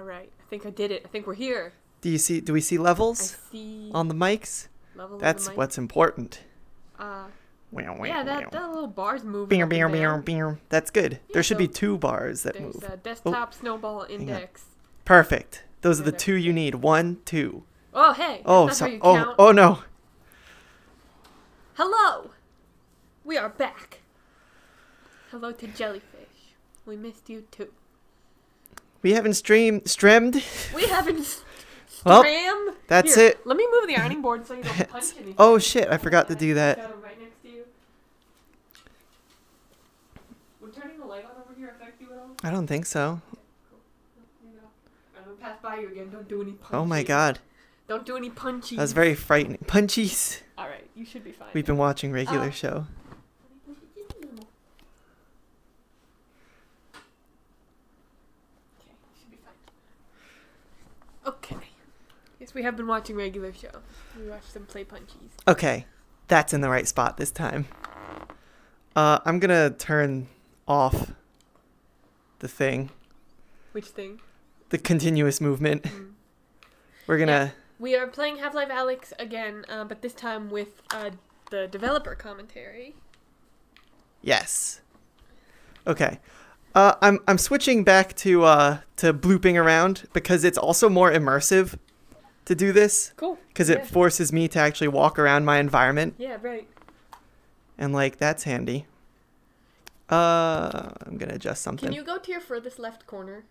All right. I think I did it. I think we're here. Do you see? Do we see I levels see on the mics? level of That's the mic. what's important. Uh, Wow, wow, yeah, that, wow. that little bar's moving. Beer, beer, beer, beer. That's good. there should be two bars that There's move. a desktop snowball index. Perfect. Those are the two you need. One, two. Oh, hey. Oh, so, not how you oh, count. oh no. Hello. We are back. Hello to jellyfish. We missed you too. We haven't streamed, stremmed. We haven't. Well, that's Here, it. Let me move the ironing board so you don't punch anything. Oh shit! I forgot to do that. Right next to you. Would turning the light on over here affect you at all? I don't think so. You I'm gonna pass by you again. Don't do any punching. Oh my god, Don't do any punching. that was very frightening. Punchies. All right, you should be fine. We've been watching regular Oh. show. Okay, you should be fine. Okay. Yes, we have been watching regular show. We watched them play punchies. Okay, that's in the right spot this time. Uh, I'm gonna turn off the thing, Which thing? the continuous movement. Mm. We're gonna. We are playing Half Life Alyx again, uh, but this time with uh, the developer commentary. Yes. Okay. Uh, I'm I'm switching back to uh to blooping around because it's also more immersive to do this Cool. because Yeah. it forces me to actually walk around my environment Yeah, right. and like that's handy. Uh, I'm gonna adjust something. Can you go to your furthest left corner?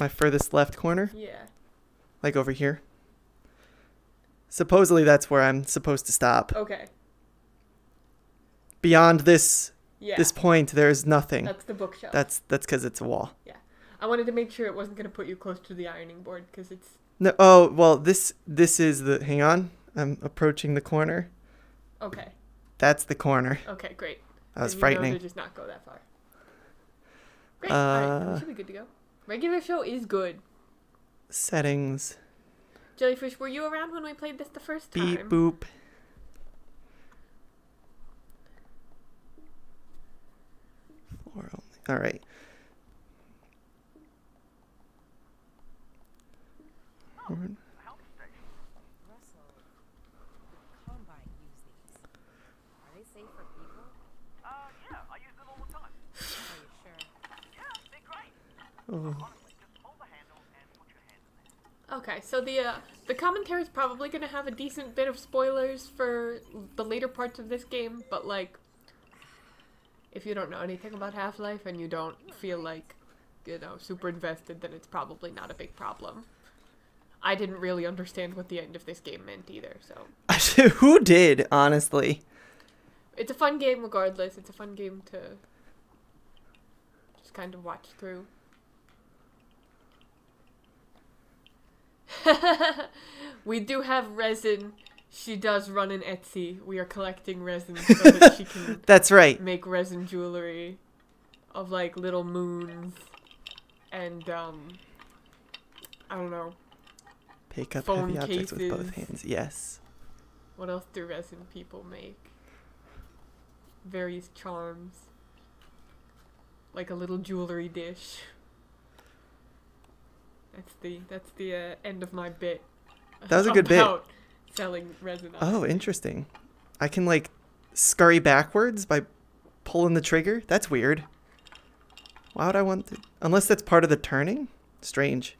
My furthest left corner, Yeah. like over here. Supposedly that's where I'm supposed to stop. Okay. Beyond this Yeah. this point, there's nothing. That's the bookshelf. That's that's because it's a wall. Yeah. I wanted to make sure it wasn't going to put you close to the ironing board because it's. No. Oh well, this this is the. Hang on. I'm approaching the corner. Okay. That's the corner. Okay, great. That was Then you know frightening. just not go that far. Great. Uh, we should be good to go. Regular show is good. Settings. Jellyfish, were you around when we played this the first time? Beep boop. Floor only. All right. Horn. Russell, would Combine use these? Are they safe for people? Uh, yeah, I use them all the time. Are you sure? Yeah, they're great. Oh. Honestly, just hold the handle and put hand in. Okay, so the uh, the commentary is probably going to have a decent bit of spoilers for the later parts of this game, but like, if you don't know anything about Half Life and you don't feel like, you know, super invested, then it's probably not a big problem. I didn't really understand what the end of this game meant either, so Who did, honestly? it's a fun game regardless. It's a fun game to just kind of watch through. we do have resin. She does run an Etsy. We are collecting resin so that she can That's right. make resin jewelry of like little moons and um I don't know. Pick up Phone heavy objects with both hands. Yes. What else do resin people make? Various charms. Like a little jewelry dish. That's the that's the uh, end of my bit. That was a good bit. Selling resin. Oh, interesting. I can like scurry backwards by pulling the trigger. That's weird. Why would I want to? Unless that's part of the turning. Strange.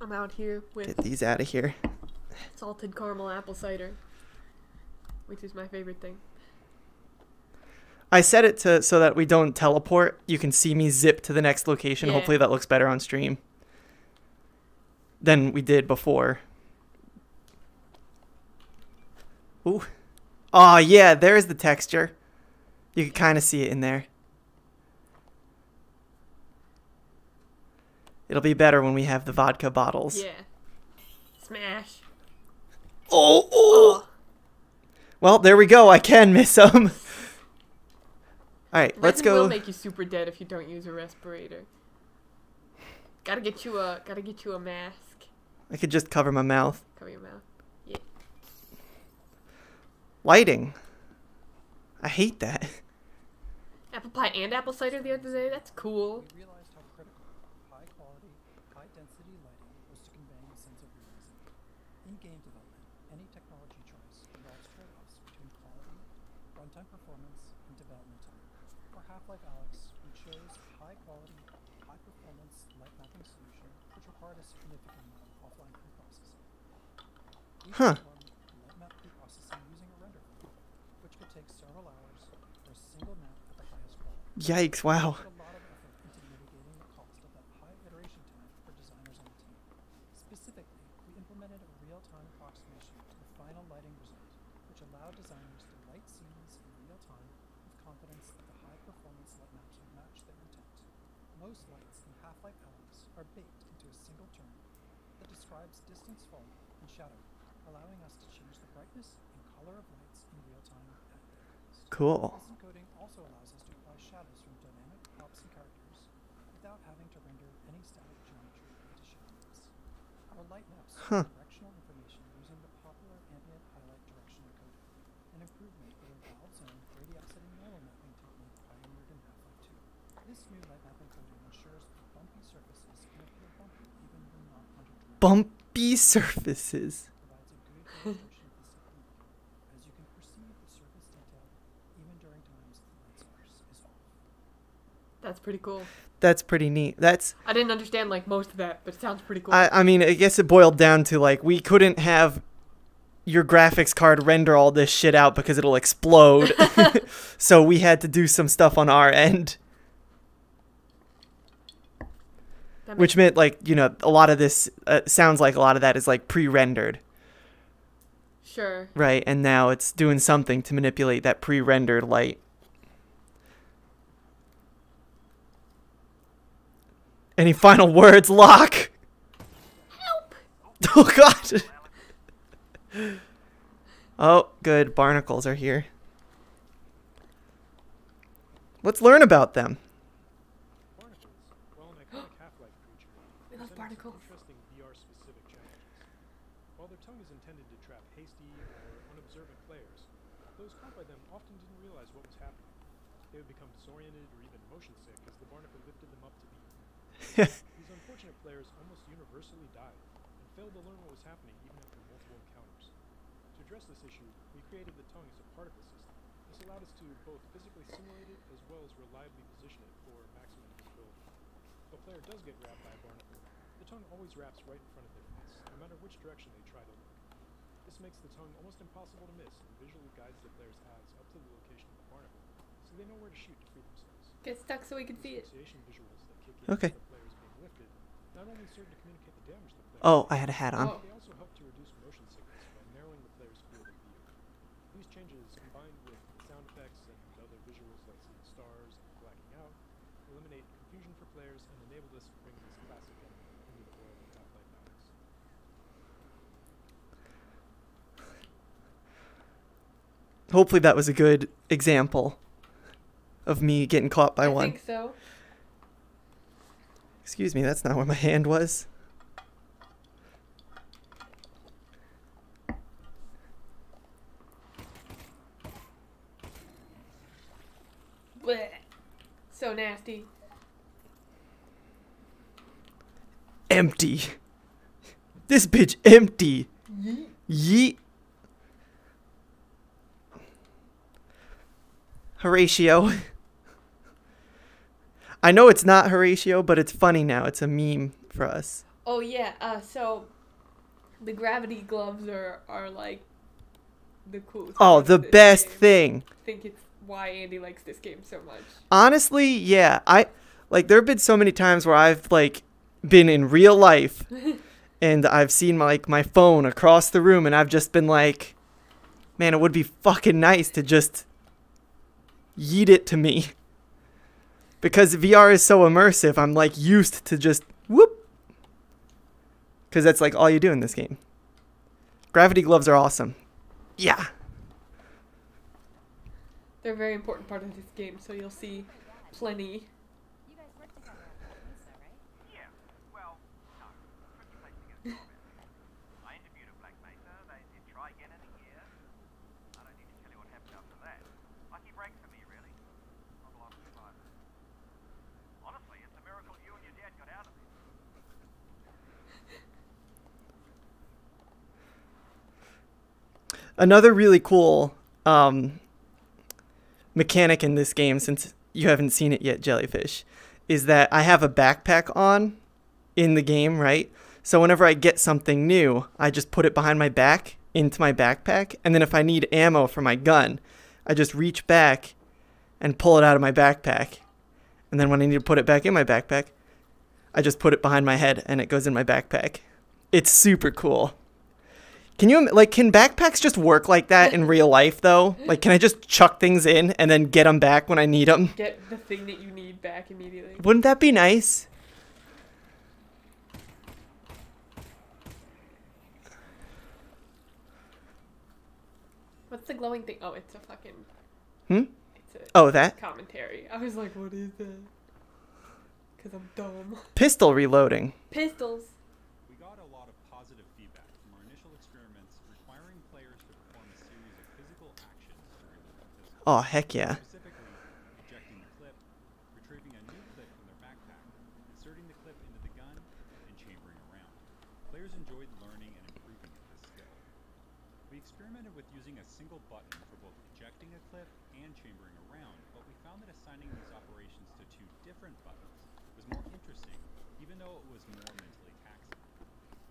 I'm out here with Get these out of here. salted caramel apple cider, which is my favorite thing. I set it to so that we don't teleport. You can see me zip to the next location. Yeah. Hopefully that looks better on stream than we did before. Ooh. Oh yeah, there's the texture. You can kind of see it in there. It'll be better when we have the vodka bottles. Yeah. Smash. Oh, oh. Oh. Well, there we go. I can miss them. All right, let's Resin will make you super dead if you don't use a respirator. Gotta get you a gotta get you a mask. I could just cover my mouth. Cover your mouth. Lighting. I hate that. Apple pie and apple cider the other day. That's cool. We realized how critical high quality, high density lighting was to conveying a sense of realism. In game development, any technology choice involves trade offs between quality, runtime performance, and development time. For Half Life Alyx, we chose high quality, high performance light mapping solution, which required a significant amount of offline preprocessing. We Huh. performed light map preprocessing using a render farm, which could take several hours for a single map at the highest quality Yikes! Wow. put a lot of effort into mitigating the cost of that high iteration time for designers on the team. Specifically, we implemented a real-time approximation to the final lighting result, which allowed designers to light scenes in real time with confidence that the high-performance light maps would match their intent. Most lights in Half-Life Alyx are baked into a single term that describes distance fall and shadow, allowing us to change the brightness and color of lights in real time at their cost. Cool. This also allows us to apply shadows from dynamic props and characters without having to render any static geometry into shadows. Our light maps Huh. directional information using the popular ambient highlight direction encoder, an improvement over Valve's own radiosity normal mapping technique pioneered in Half-Life 2. This new light map encoding ensures that bumpy surfaces can appear bumpy even when not under direct Bumpy surfaces. provides a good illustration of this technique, as you can perceive the surface detail even during times that the light source is off. That's pretty cool. That's pretty neat. That's I didn't understand like most of that, but it sounds pretty cool. I, I mean, I guess it boiled down to like we couldn't have your graphics card render all this shit out because it'll explode. so we had to do some stuff on our end, which meant like, you know, a lot of this uh, sounds like a lot of that is like pre-rendered, sure. right? And now it's doing something to manipulate that pre-rendered light. Any final words, Locke? Help! Oh god. Oh, good. Barnacles are here. Let's learn about them. Barnacles, while an iconic Half-Life creature, We love present some barnacles. interesting VR-specific challenges. While their tongue is intended to trap hasty or unobservant players, those caught by them often didn't realize what was happening. They would become disoriented or even motion sick as the barnacle lifted them up to be eaten. These unfortunate players almost universally died and failed to learn what was happening even after multiple encounters. To address this issue, we created the tongue as a part of the system. This allowed us to both physically simulate it as well as reliably position it for maximum visibility. If a player does get wrapped by a barnacle, the tongue always wraps right in front of their face, no matter which direction they try to look. This makes the tongue almost impossible to miss and visually guides the player's eyes up to the location of the barnacle, so they know where to shoot to free themselves. Get stuck so we can see it. Visuals that kick in Okay. the player is being lifted not only to communicate the damage the player Oh, I had a hat on. Oh. they also help to reduce motion sickness by narrowing the player's field of view. These changes, combined with sound effects and other visuals like seeing stars and blacking out, eliminate confusion for players and enabled us to bring this classic element into the world of Half-Life Alyx. Hopefully that was a good example of me getting caught by I one. think so. Excuse me, that's not where my hand was. Blech. So nasty. Empty. This bitch empty. Yeet. Horatio. I know it's not Horatio, but it's funny now. It's a meme for us. Oh yeah. Uh, so the gravity gloves are are like the coolest. Oh, the best game. thing. I think it's why Andy likes this game so much. Honestly, yeah. I like there have been so many times where I've like been in real life and I've seen my, like my phone across the room and I've just been like man, it would be fucking nice to just yeet it to me. Because VR is so immersive, I'm like used to just whoop. Cuz that's like all you do in this game. Gravity gloves are awesome. Yeah. They're a very important part of this game, so you'll see plenty. You guys work together on that, Lisa, right? Yeah, well, no. Pretty place to get a job in. I interviewed at Black Mesa. They did try again in a year. I don't need to tell you what happened after that. Lucky break for me, really. Not a lot of Another really cool um, mechanic in this game, since you haven't seen it yet, Jellyfish, is that I have a backpack on in the game, right? So whenever I get something new, I just put it behind my back into my backpack. And then if I need ammo for my gun, I just reach back and pull it out of my backpack. And then when I need to put it back in my backpack, I just put it behind my head and it goes in my backpack. It's super cool. Can you like can backpacks just work like that in real life though? Like can I just chuck things in and then get them back when I need them? Get the thing that you need back immediately. Wouldn't that be nice? What's the glowing thing? Oh, it's a fucking. Hmm? It's a Oh, that commentary. I was like, what is that? Because I'm dumb. pistol reloading. Pistols. We got a lot of positive feedback from our initial experiments requiring players to perform a series of physical actions to reload the pistol. Oh, heck yeah. Specifically, ejecting the clip, retrieving a new clip from their backpack, inserting the clip into the gun, and chambering around. Players enjoyed learning and improving at this skill. We experimented with using a single button for both ejecting a clip and chambering around, but we found that assigning these operations to two different buttons was more interesting, even though it was more mentally taxing.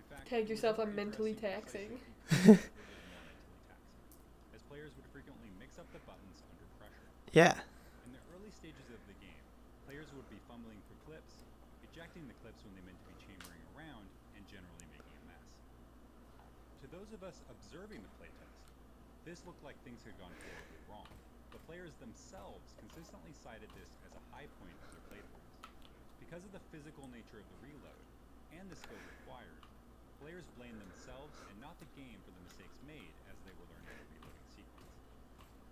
In fact, Tag it yourself on really mentally taxing. precisely because it was more mentally taxing, as players would frequently mix up the buttons under pressure. Yeah. In the early stages of the game, players would be fumbling for clips, ejecting the clips when they meant to be chambering around, and generally making a mess. To those of us observing the playtest, this looked like things had gone horribly wrong, but players themselves consistently cited this as a high point of their playthroughs. Because of the physical nature of the reload, and the skill required, players blamed themselves and not the game for the mistakes made as they were learning the reloading sequence.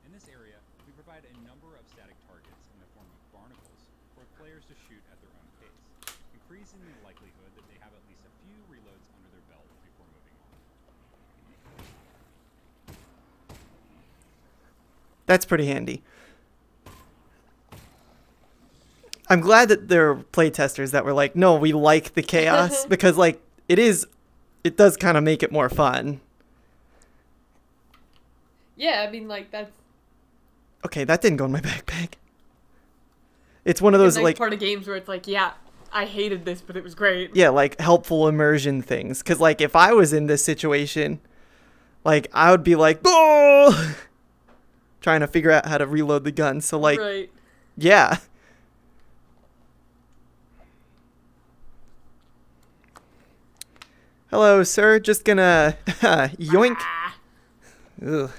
In this area, provide a number of static targets in the form of barnacles for players to shoot at their own pace, increasing the likelihood that they have at least a few reloads under their belt before moving on. That's pretty handy. I'm glad that there are playtesters that were like, no, we like the chaos because like it is it does kind of make it more fun. Yeah, I mean, like, that's Okay, that didn't go in my backpack. It's one of those nice like part of games where it's like, yeah, I hated this, but it was great. yeah, like helpful immersion things cuz like if I was in this situation, like I would be like, "Oh!" trying to figure out how to reload the gun. So like right. Yeah. Hello, sir. Just gonna yoink. Ah, Ugh.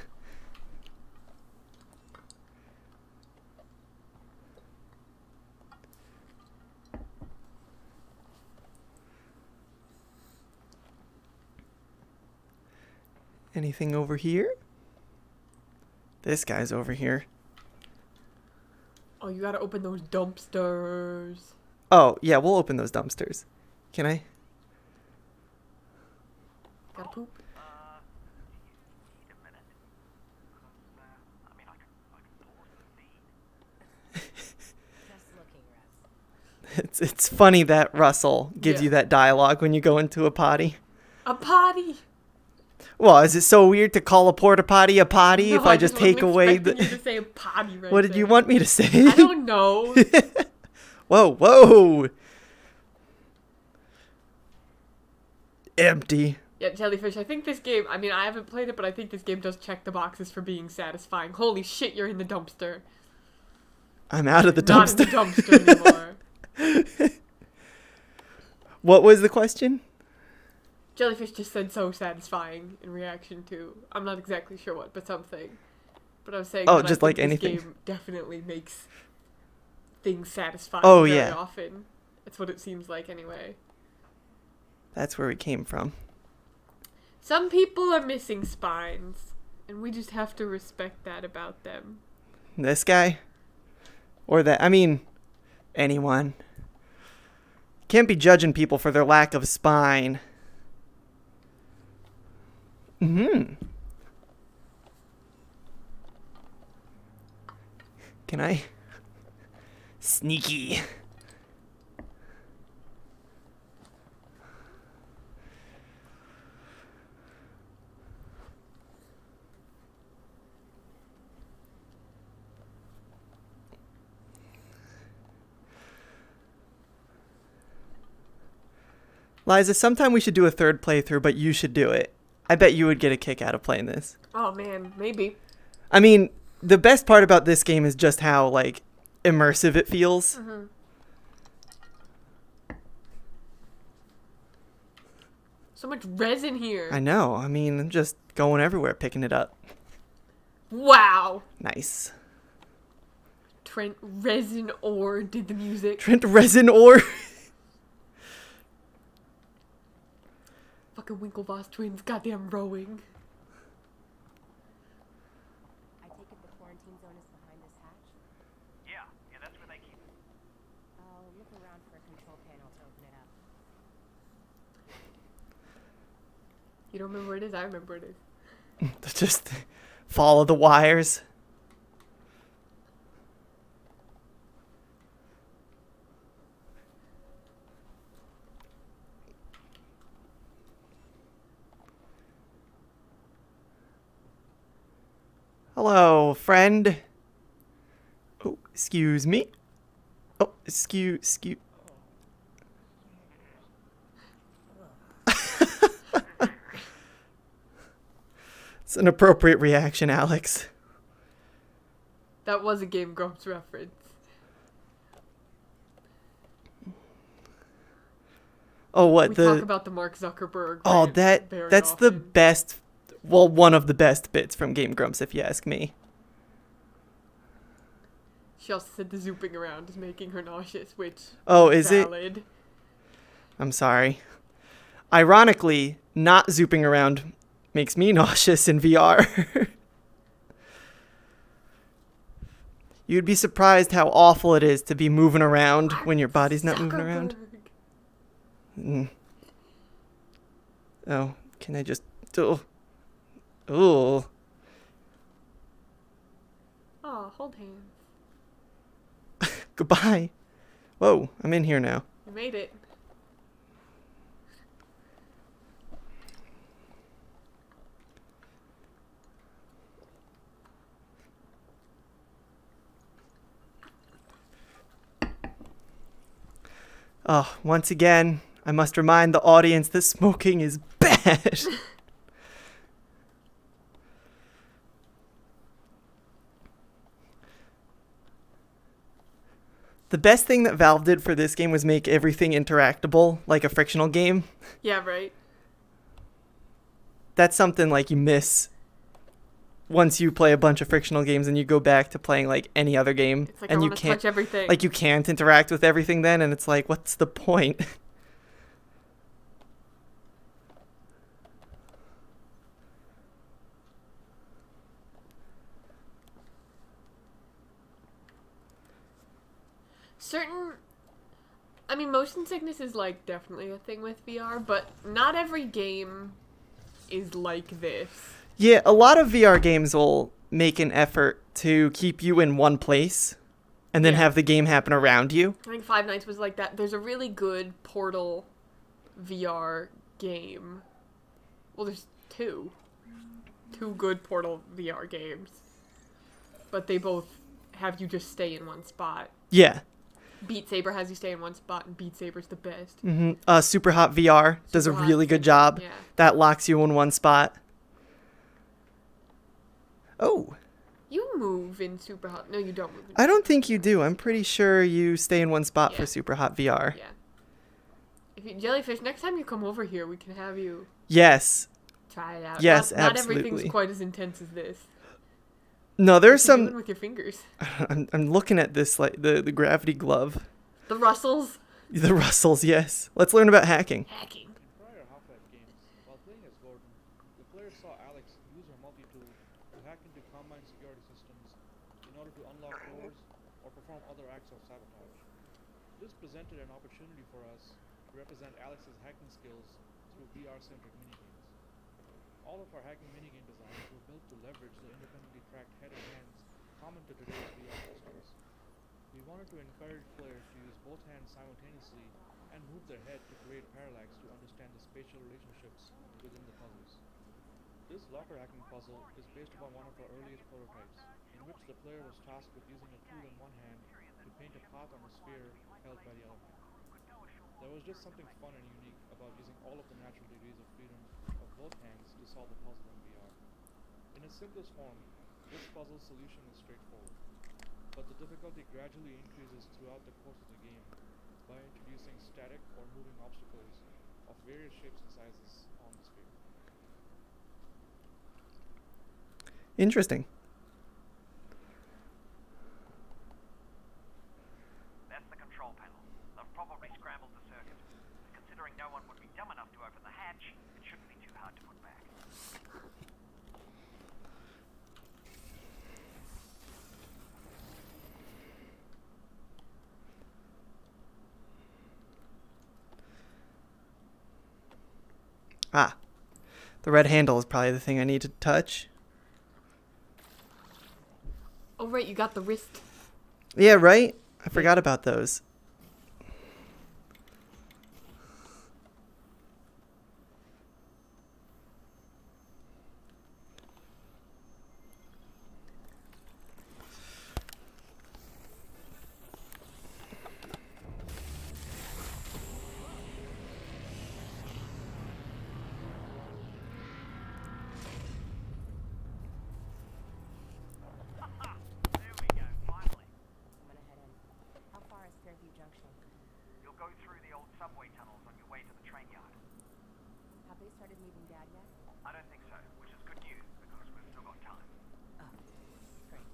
Anything over here? This guy's over here. oh, you gotta open those dumpsters. Oh, yeah, we'll open those dumpsters. Can I? Gotta poop. Need a minute. 'Cause, I mean, I can, I can pause the feed. Just looking, Russ. It's it's funny that Russell gives Yeah. you that dialogue when you go into a potty. A potty. Well, is it so weird to call a porta potty a potty if No, I just take away the you to say potty right What did you want me to say? I don't know. whoa, whoa. Empty. yeah, jellyfish. I think this game. I mean, I haven't played it, but I think this game does check the boxes for being satisfying. Holy shit, you're in the dumpster. I'm out of the dumpster. Not in the dumpster anymore. what was the question? Jellyfish just said so satisfying in reaction to I'm not exactly sure what, but something. But I was saying Oh, just like this anything. game definitely makes things satisfying Oh, very yeah. often. That's what it seems like anyway. That's where we came from. Some people are missing spines, and we just have to respect that about them. This guy? Or that I mean anyone. Can't be judging people for their lack of spine. Mm-hmm. Can I? Sneaky. Liza, sometime we should do a third playthrough, but you should do it. I bet you would get a kick out of playing this. Oh man, maybe. I mean, the best part about this game is just how like immersive it feels. Mm-hmm. So much resin here. I know. I mean, I'm just going everywhere picking it up. Wow. Nice. Trent Resin Ore did the music. Trent resin ore. Fucking Winklevoss twins, goddamn rowing. I take it the quarantine zone is behind this hatch. Yeah, yeah, that's where they keep it. I'll look around for a control panel to open it up. You don't remember where it is? I remember where it is. just follow the wires. Hello, friend. Oh, excuse me. Oh, excuse, excuse. It's an appropriate reaction, Alyx. That was a Game Grumps reference. Oh, what we the? talk about the Mark Zuckerberg. oh, that that's the best. Well, one of the best bits from Game Grumps, if you ask me. She also said the zooping around is making her nauseous, which Oh, is it? valid. I'm sorry. Ironically, not zooping around makes me nauseous in VR. You'd be surprised how awful it is to be moving around when your body's not moving around. Zuckerberg. Mm. Oh, can I just? Oh, oh. Oh, hold hands. Goodbye. Whoa, I'm in here now. You made it. Oh, once again, I must remind the audience that smoking is bad. the best thing that Valve did for this game was make everything interactable, like a frictional game. Yeah, right. That's something like you miss once you play a bunch of frictional games and you go back to playing like any other game It's like and you can't like you can't interact with everything then and it's like what's the point? certain I mean motion sickness is like definitely a thing with VR, but not every game is like this. Yeah, a lot of VR games will make an effort to keep you in one place and then Yeah. have the game happen around you. I think Five Nights was like that. There's a really good Portal VR game. Well, there's two. Two good Portal VR games. But they both have you just stay in one spot. Yeah. Beat Saber has you stay in one spot, and Beat Saber's the best. Mm-hmm. Uh, Super Hot VR does a Super really good job. yeah. That locks you in one spot. Oh, You move in Super Hot. No, you don't move. In I don't think you do. I'm pretty sure you stay in one spot for Yeah. Super Hot VR. Yeah. If you, Jellyfish, next time you come over here, we can have you Yes. try it out. Yes, not, not everything's quite as intense as this. No, there's some. with your fingers. I'm, I'm looking at this like the the gravity glove, The Russells the Russells. Yes. Let's learn about hacking. hacking. In prior Half-Life games, while playing as Gordon, the player saw Alyx use her multi-tool to hack into Combine security systems in order to unlock doors or perform other acts of sabotage. This presented an opportunity for us to represent Alyx's hacking skills through VR-centric minigames. All of our hacking minigame designs were built to leverage the independently tracked head and hands common to today's VR systems. We wanted to encourage players to use both hands simultaneously and move their head to create parallax to understand the spatial relationships within the puzzles. This locker hacking puzzle is based upon one of our earliest prototypes, in which the player was tasked with using a tool in one hand to paint a path on a sphere held by the other hand. There was just something fun and unique about using all of the natural degrees of freedom of both hands to solve the puzzle in VR. In its simplest form, this puzzle solution is straightforward, but the difficulty gradually increases throughout the course of the game by introducing static or moving obstacles of various shapes and sizes on the screen. Interesting. That's the control panel. They've probably scrambled the circuit. Considering no one would be dumb enough to open the hatch, it shouldn't be too hard to put back. Ah. The red handle is probably the thing I need to touch. Oh right, you got the wrist. Yeah, right? I forgot about those. There we go, finally. I'm gonna head in. How far is Fairview Junction? You'll go through the old subway tunnels on your way to the train yard. Have they started moving Dad yet? I don't think so, which is good news because we've still got time. Oh, great.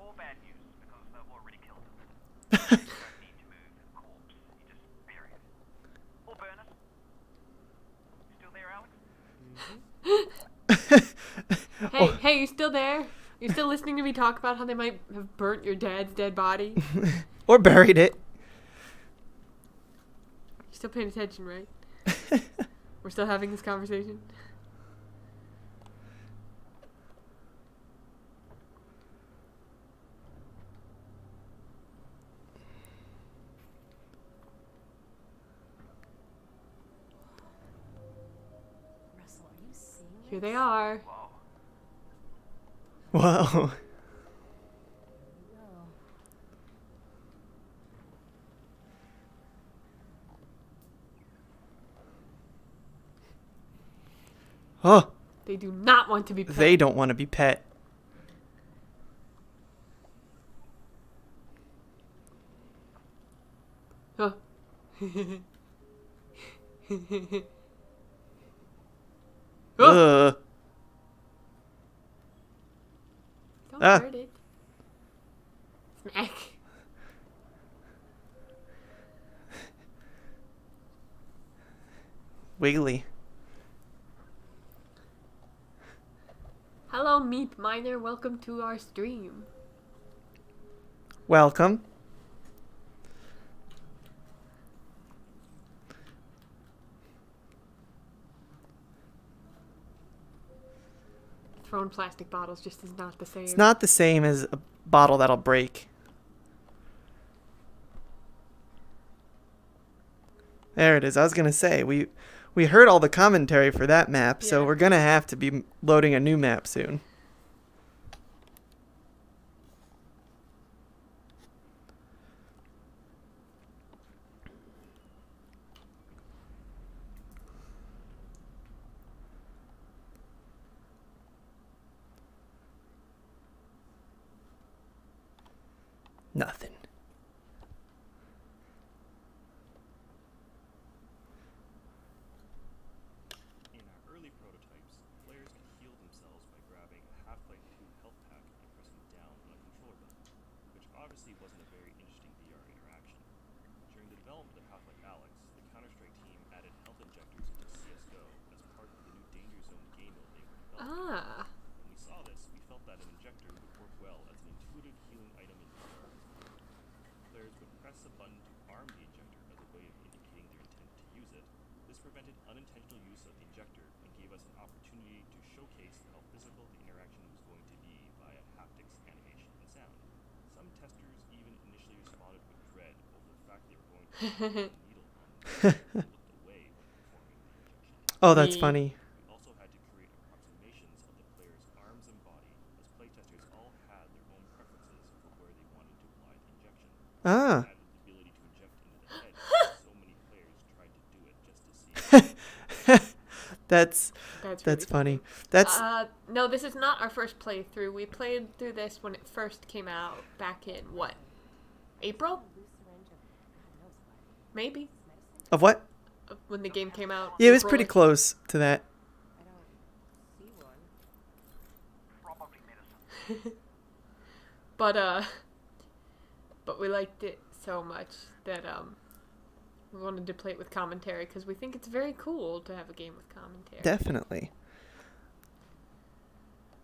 Or bad news because they've already killed him. you don't need to move the corpse, you just bury it. Or burn it. You still there, Alyx? Hey, hey, you still there? You're still listening to me talk about how they might have burnt your dad's dead body? Or buried it. You're still paying attention, right? We're still having this conversation. Russell, are you seeing Here they this? are. Whoa. Oh, They do not want to be pet. they don't want to be pet. Huh. oh, Ugh. don't Ah. it. Smack. Wiggly. Hello, Meep Miner. Welcome to our stream. Welcome. Throwing plastic bottles just is not the same. It's not the same as a bottle that'll break. There it is. I was gonna say we we heard all the commentary for that map, so we're gonna have to be loading a new map soon. Nothing. In our early prototypes, players could heal themselves by grabbing a Half-Life 2 health pack and pressing down on a controller button, obviously wasn't a very interesting VR interaction. During the development of Half-Life Alyx, the Counter-Strike team added health injectors into CSGO as part of the new Danger Zone game mode they were developing. Ah. When we saw this, we felt that an injector would work well as an intuitive healing item in VR. Players would press a button to arm the injector as a way of indicating their intent to use it. This prevented unintentional use of the injector and gave us an opportunity to showcase how physical the interaction was going to be via haptics, animation, and sound. Some testers even initially responded with dread over the fact they were going to the needle on them looked away when performing the injection. Oh, that's funny. We also had to create approximations of the player's arms and body, as playtesters all had their own preferences for where they wanted to apply the injection. Ah. Added the ability to inject into the head, because so many players That's That's really that's funny. That's Uh, no, this is not our first playthrough. We played through this when it first came out back in what? April? Loose syringe of God knows what. Maybe of what? When the game came out. Yeah, it was April pretty close to that. I don't see one. Probably medicine. But uh, but we liked it so much that um, we wanted to play it with commentary because we think it's very cool to have a game with commentary. Definitely.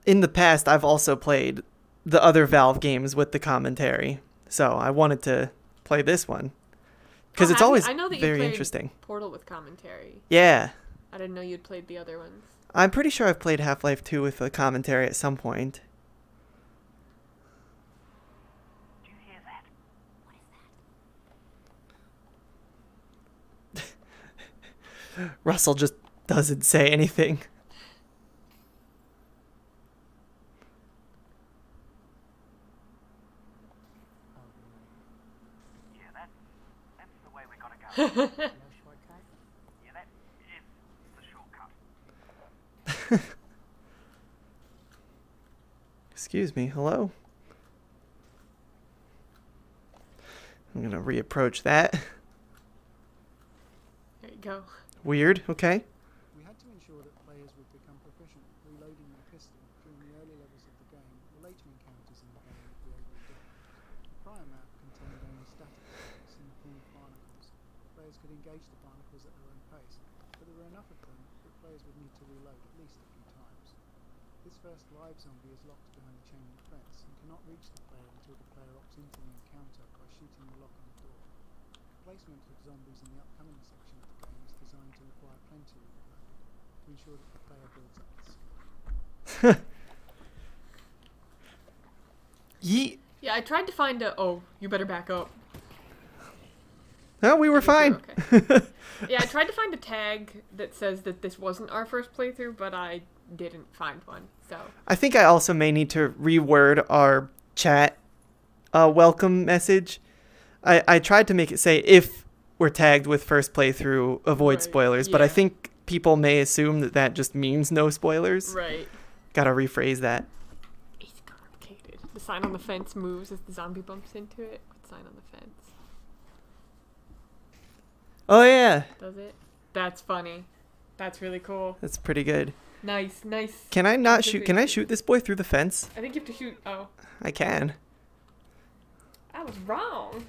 In the past, I've also played the other Valve games with the commentary, so I wanted to play this one because Oh, it's always I know that very played interesting. Portal with commentary. Yeah, I didn't know you'd played the other ones. I'm pretty sure I've played Half Life 2 with a commentary at some point. Do you hear that? Russell just doesn't say anything. Excuse me, hello? I'm gonna reapproach that. There you go. Weird, okay. We had to ensure that players would become proficient reloading their pistol during the early levels of the game later encounters in the game. The prior map contained only static the could engage the barnacles at their own pace, but there were enough of them that players would need to reload at least a few times. This first live zombie is locked behind a chain fence and cannot reach the player until the player opts into the encounter by shooting the lock on the door. Placement of zombies in the upcoming section of the designed to require plenty of reloading to ensure that the player builds up its skill. Yeet. Yeah, I tried to find a. Oh, you better back up. No, we were fine. guess you're Yeah, I tried to find a tag that says that this wasn't our first playthrough, but I didn't find one. So I think I also may need to reword our chat uh, welcome message. I, I tried to make it say if we're tagged with first playthrough, avoid Right, spoilers, but I think people may assume that that just means no spoilers. right. Gotta rephrase that. It's complicated. The sign on the fence moves as the zombie bumps into it. What sign on the fence? Oh yeah, Does it? That's funny. That's really cool. that's pretty good. Nice, nice. Can I not shoot? Can I shoot this boy through the fence? I think you have to shoot. Oh, I can. I was wrong.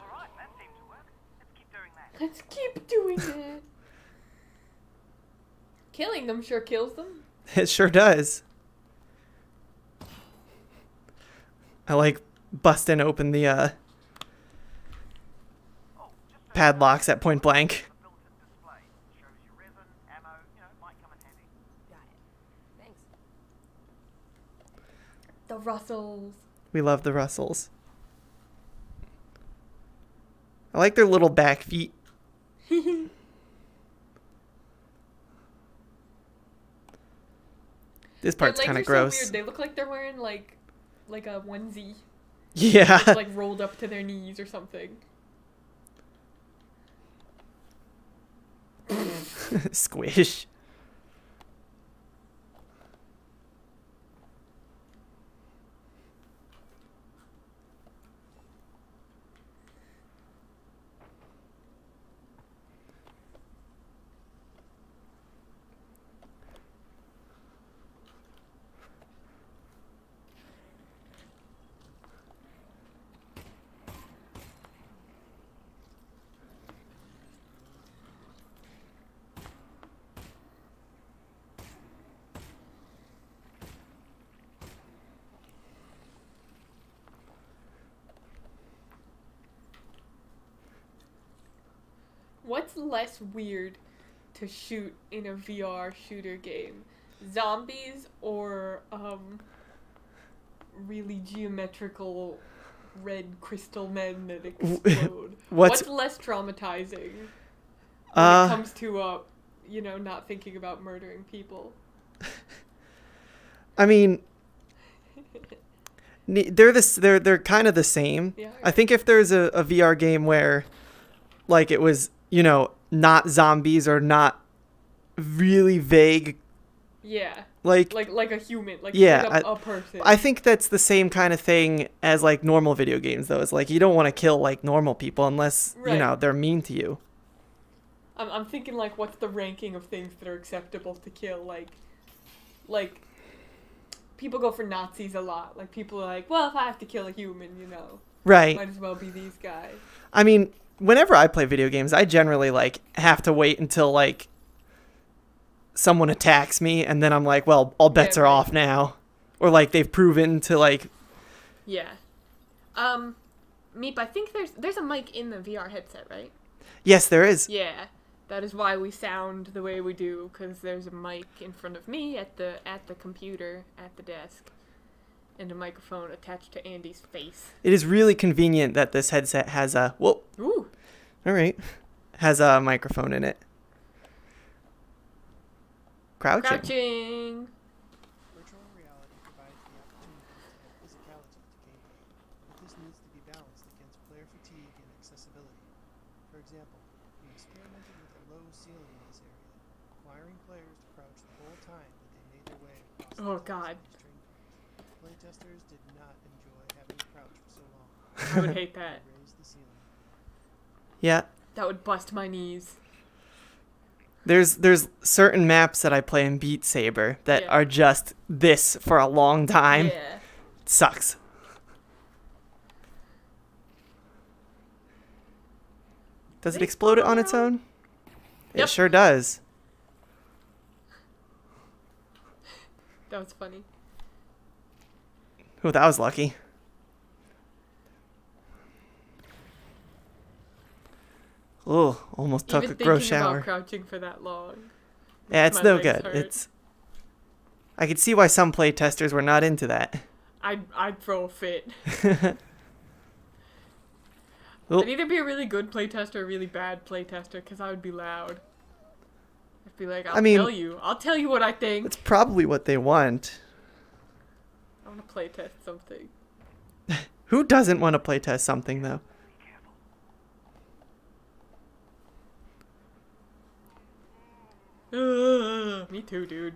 Alright, that seems to work. Let's keep doing that. Let's keep doing it. Killing them sure kills them. It sure does. I like busting open the uh, padlocks at point blank. a built-in display. Shows you resin, ammo, you know, might come in handy. Got it. Thanks. The Russells. We love the Russells. I like their little back feet. this part's kind of gross. So weird. They look like they're wearing like, like a onesie, yeah. like rolled up to their knees or something. Squish. What's less weird to shoot in a VR shooter game? Zombies or um really geometrical red crystal men that explode? What's- What's less traumatizing when Uh, it comes to uh you know, not thinking about murdering people? I mean, they're this. They're they're kind of the same. Yeah. I think if there's a, a VR game where, like, it was you know not zombies or not really vague Yeah. like Like like a human, like Yeah, straight up I- a person. I think that's the same kind of thing as like normal video games though. It's like you don't want to kill like normal people unless, you know, they're mean to you. I'm, I'm thinking like what's the ranking of things that are acceptable to kill like like people go for Nazis a lot like people are like well if I have to kill a human you know Right. might as well be these guys I mean, whenever I play video games, I generally like have to wait until like someone attacks me and then I'm like, well, all bets Yeah, are right. off now. Or like they've proven to like yeah um Meep I think there's there's a mic in the VR headset right yes, there is. yeah that is why we sound the way we do because there's a mic in front of me at the at the computer at the desk and a microphone attached to Andy's face It is really convenient that this headset has a well, ooh all right, has a microphone in it. Crouching. crouching Virtual reality provides the opportunity to add physicality to gameplay, but this needs to be balanced against player fatigue and accessibility. For example, we experimented with a low ceiling in this area, requiring players to crouch the whole time that they made their way across Oh, God. of these train cars. Playtesters did not enjoy having to crouch for so long. I would hate that. They raised the ceiling. Yeah. That would bust my knees. There's there's certain maps that I play in Beat Saber that Yeah. are just this for a long time. Yeah. It sucks. Does it explode it on its own? Yep. It sure does. That was funny. Oh, that was lucky. Oh, almost took Even a gross shower. about crouching for that long. Yeah, it's my no good. hurt. It's. I could see why some playtesters were not into that. I'd I'd throw a fit. I'd either be a really good playtester or a really bad playtester because I would be loud. I'd be like, I'll I mean- tell you. I'll tell you what I think. It's probably what they want. I want to playtest something. Who doesn't want to playtest something though? Ugh, me too, dude.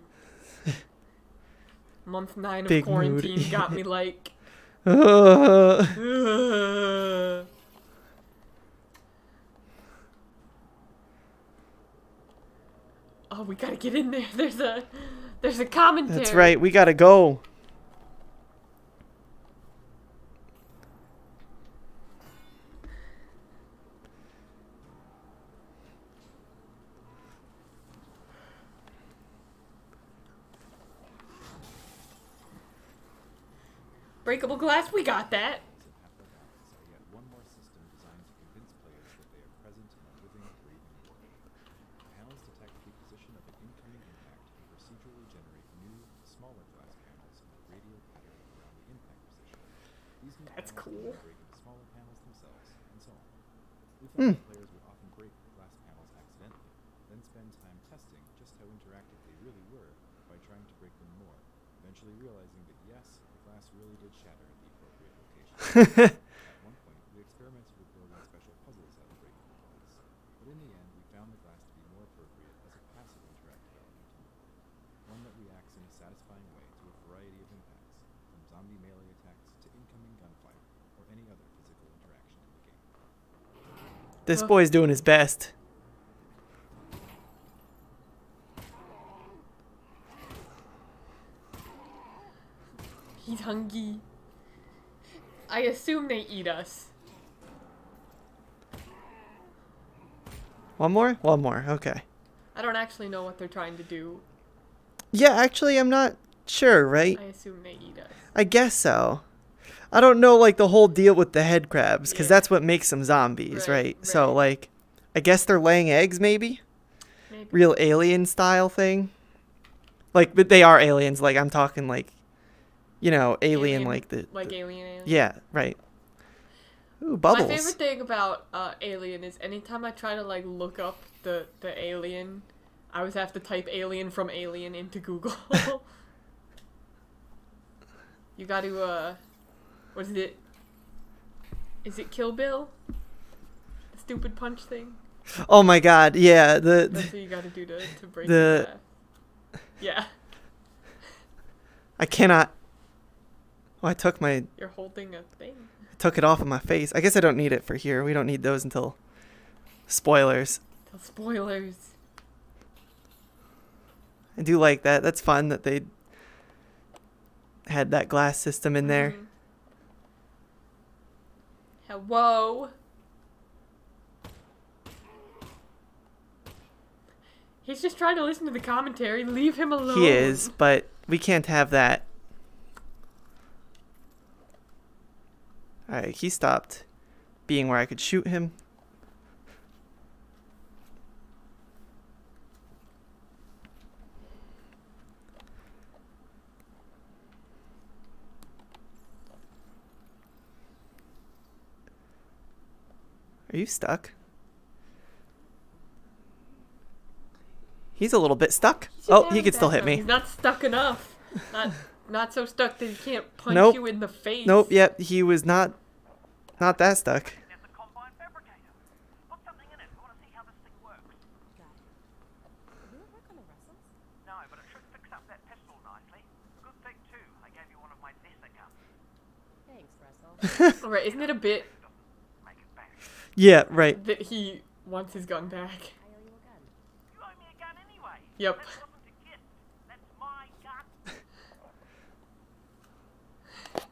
Month nine of Big mood. quarantine got me like. Uh. Oh, we gotta get in there. There's a, there's a commentary. that's right. We gotta go. Breakable glass. We got that. Half-Life Alyx are This boy's doing his best. He's hungry. I assume they eat us. One more? One more. Okay. I don't actually know what they're trying to do. Yeah, actually, I'm not sure, right? I assume they eat us. I guess so. I don't know, like, the whole deal with the head crabs, because Yeah. that's what makes them zombies, Right, right? So, like, I guess they're laying eggs, maybe? Maybe. Real alien style thing? Like, but they are aliens. Like, I'm talking, like, you know, alien, like the. like the- alien alien. yeah, right. Ooh, bubbles. My favorite thing about uh, Alien is anytime I try to like look up the the alien, I always have to type alien from alien into Google. you got to uh, what is it? Is it Kill Bill? The stupid punch thing. Oh my god, yeah. The, That's what you gotta do to, to break The- the. Yeah, I cannot. Oh, I took my you're holding a thing. I took it off of my face. I guess I don't need it for here. We don't need those until spoilers. The spoilers. I do like that. That's fun that they had that glass system in there. Mhm. Hello. He's just trying to listen to the commentary. Leave him alone. He is, but we can't have that. Alright, he stopped being where I could shoot him. Are you stuck? He's a little bit stuck. Oh, he could still hit me. He's not stuck enough. Not not so stuck that he can't punch Nope. you in the face. Nope, yep, he was not not that stuck. right, There's the combine fabricator. Put something in it. I want to see how this thing works. Got it. Did you work on the Russells? No, but it should fix up that pistol nicely. Good thing too. I gave you one of my lesser guns. Thanks, Russell. All right, isn't it a bit Make it back. Yeah, right. that he wants his gun back? I owe you a gun. You owe me a gun anyway. Yep. That wasn't a gift. That's my gun.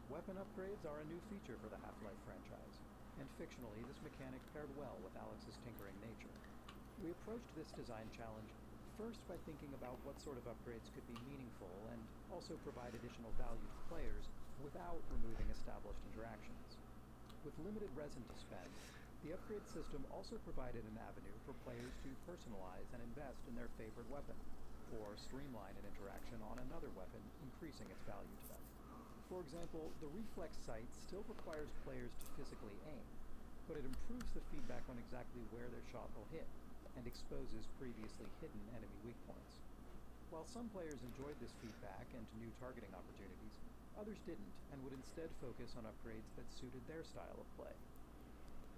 Weapon upgrades are a new feature for the Half-Life franchise, and fictionally, this mechanic paired well with Alyx's tinkering nature. We approached this design challenge first by thinking about what sort of upgrades could be meaningful and also provide additional value to players without removing established interactions. With limited resin to spend, the upgrade system also provided an avenue for players to personalize and invest in their favorite weapon, or streamline an interaction on another weapon, increasing its value to them. For example, the reflex sight still requires players to physically aim, but it improves the feedback on exactly where their shot will hit, and exposes previously hidden enemy weak points. While some players enjoyed this feedback and new targeting opportunities, others didn't and would instead focus on upgrades that suited their style of play.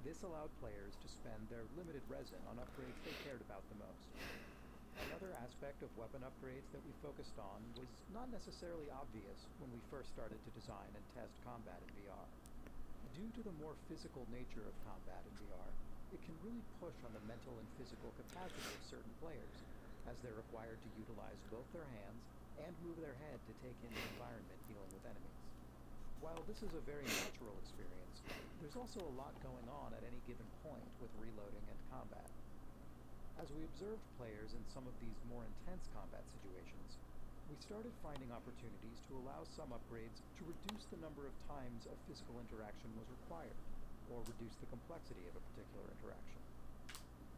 This allowed players to spend their limited resin on upgrades they cared about the most. Another aspect of weapon upgrades that we focused on was not necessarily obvious when we first started to design and test combat in VR. Due to the more physical nature of combat in VR, it can really push on the mental and physical capacity of certain players, as they're required to utilize both their hands and move their head to take in the environment dealing with enemies. While this is a very natural experience, there's also a lot going on at any given point with reloading and combat. As we observed players in some of these more intense combat situations, we started finding opportunities to allow some upgrades to reduce the number of times a physical interaction was required, or reduce the complexity of a particular interaction.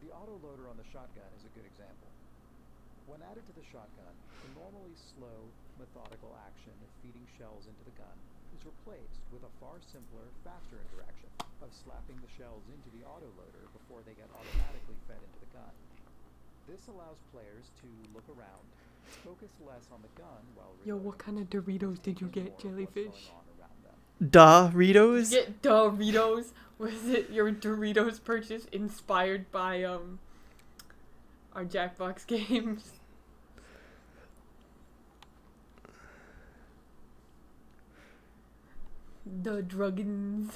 The autoloader on the shotgun is a good example. When added to the shotgun, the normally slow, methodical action of feeding shells into the gun is replaced with a far simpler, faster interaction of slapping the shells into the autoloader before they get automatically fed into the gun. This allows players to look around, focus less on the gun while Yo, what kind of Doritos did you get, Jellyfish? Doritos? Get Doritos. Was it your Doritos purchase inspired by um our Jackbox games? The Druggins.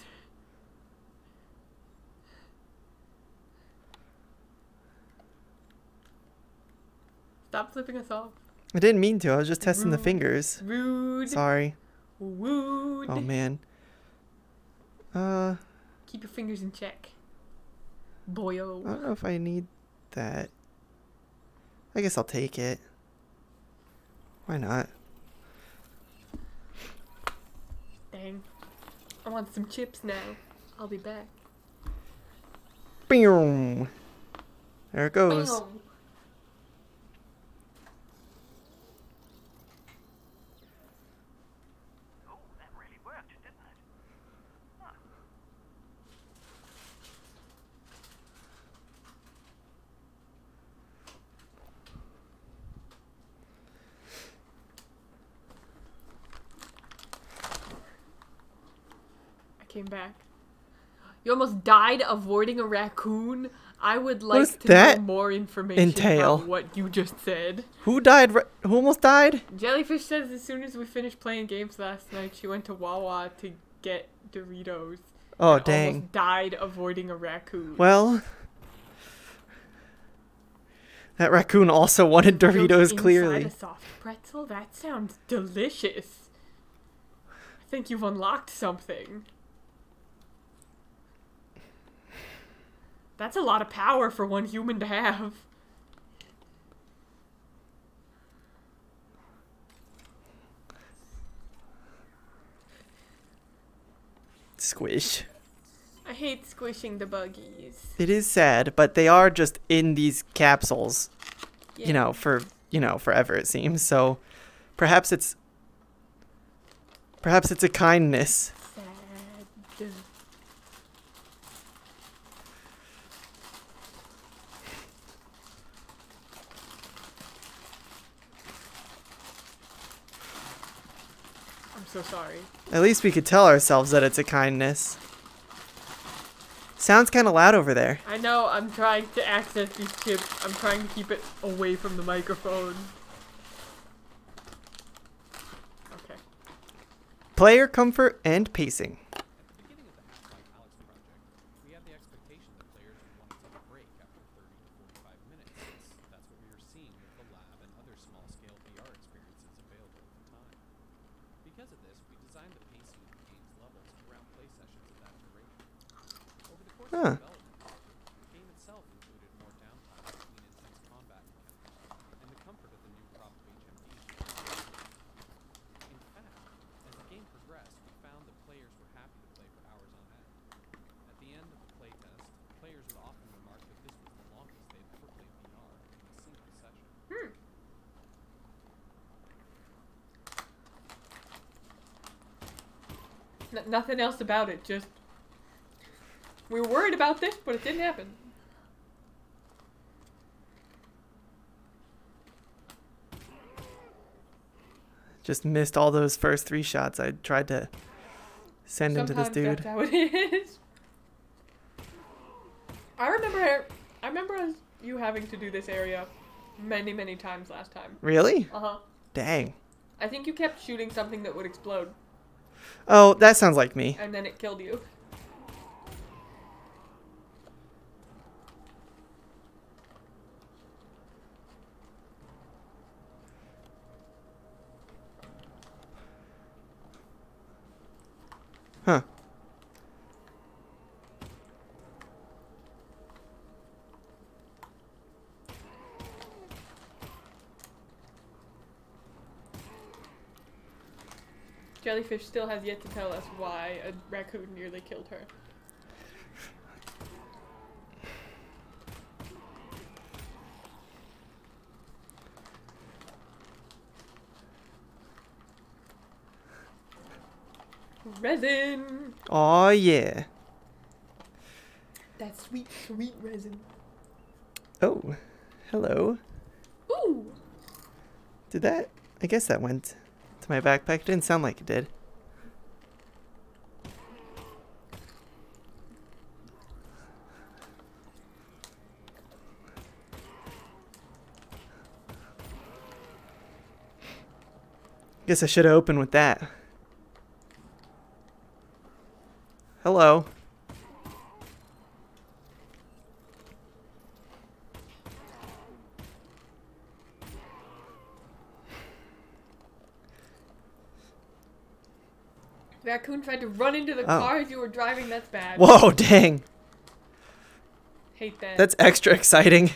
Stop flipping us off. I didn't mean to. I was just testing the fingers. Rude. Sorry. Oh man. Uh, Keep your fingers in check. Boyo. I don't know if I need that. I guess I'll take it. Why not? Dang. I want some chips now. I'll be back. Boom. There it goes. Oh, that really worked, didn't it? Huh. I came back. You almost died avoiding a raccoon. I would like does to that know more information entail? about what you just said. Who died? Who almost died? Jellyfish says as soon as we finished playing games last night, she went to Wawa to get Doritos. Oh dang. Almost died avoiding a raccoon. Well, that raccoon also wanted Doritos clearly. A soft pretzel. That sounds delicious. I think you've unlocked something. That's a lot of power for one human to have. Squish. I hate squishing the buggies. It is sad, but they are just in these capsules, Yeah. you know, for you know forever it seems. So perhaps it's perhaps it's a kindness. Sad. So sorry. At least we could tell ourselves that it's a kindness. Sounds kind of loud over there. I know I'm trying to access these chips. I'm trying to keep it away from the microphone. Okay. Player comfort and pacing. At the beginning of the Half-Life Alyx project, we had the expectation that players would want to take a break after 30 to 45 minutes, since that's what we were seeing with the lab and other small-scale VR experiences available at the time. Because of this, we designed the pacing of the game's levels around play sessions of that duration. Over the course Huh. of development, the game itself included more downtime between intense combat encounters, and the comfort of the new crop of HMDs. In fact, as the game progressed, we found that players were happy to play for hours on end. At the end of the playtest, players would often remark that this was the longest they'd ever played VR in a single session. N- nothing else about it. Just we were worried about this, but it didn't happen. Just missed all those first three shots I tried to send into this Sometimes dude. That's how it is. I remember. I remember you having to do this area many, many times last time. Really? Uh huh. Dang. I think you kept shooting something that would explode, Oh, that sounds like me. and then it killed you. Huh. Jellyfish still has yet to tell us why a raccoon nearly killed her. Resin! Oh yeah. That sweet, sweet resin. Oh, hello. Ooh! Did that? I guess that went to my backpack. Didn't sound like it did. Guess I should have opened with that. Hello. Raccoon tried to run into the Oh. car as you were driving. That's bad. Whoa, dang. Hate that. That's extra exciting.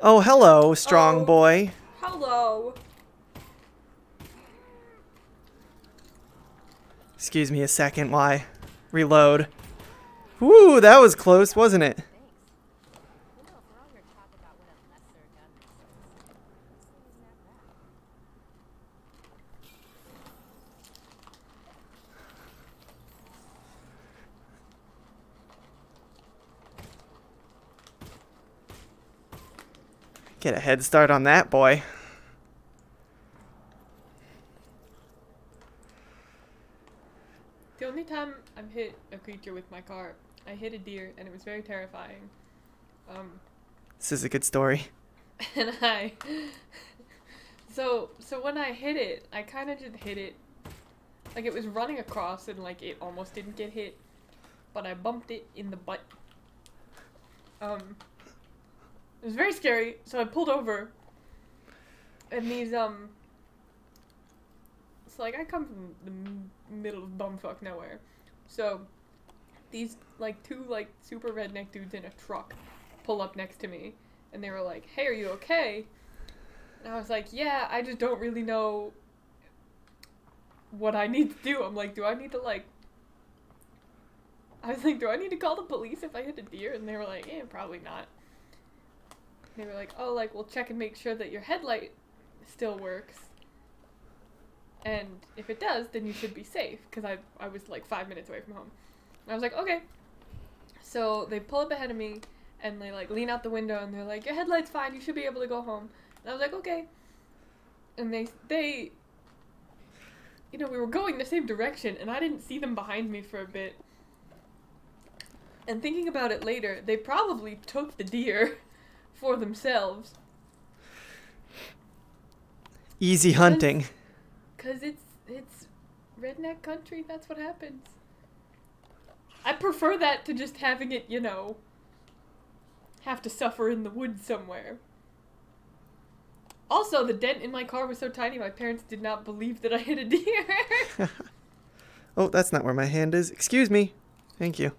Oh, hello, strong Oh. boy. Hello. Excuse me a second, why? Reload. Woo, that was close, wasn't it? head start on that boy. The only time I've hit a creature with my car, I hit a deer, and it was very terrifying. Um, this is a good story. And I, so so when I hit it, I kind of just hit it, like it was running across, and like it almost didn't get hit, but I bumped it in the butt. Um, it was very scary, so I pulled over, and these um. So like I come from the middle of bumfuck nowhere, so these like two like super redneck dudes in a truck pull up next to me and they were like, "Hey, are you okay?" And I was like, "Yeah, I just don't really know what I need to do." I'm like, "Do I need to like?" I was like, "Do I need to call the police if I hit a deer?" And they were like, "Eh, probably not." They were like, "Oh, like we'll check and make sure that your headlight still works." And if it does, then you should be safe because I I was like five minutes away from home. And I was like, okay. So they pull up ahead of me and they like lean out the window and they're like, your headlight's fine. You should be able to go home. And I was like, okay. And they they, you know, we were going the same direction and I didn't see them behind me for a bit. And thinking about it later, they probably took the deer for themselves Easy hunting. Cause it's it's redneck country. That's what happens. I prefer that to just having it, you know, have to suffer in the woods somewhere. Also, the dent in my car was so tiny, my parents did not believe that I hit a deer. Oh, that's not where my hand is. Excuse me. Thank you.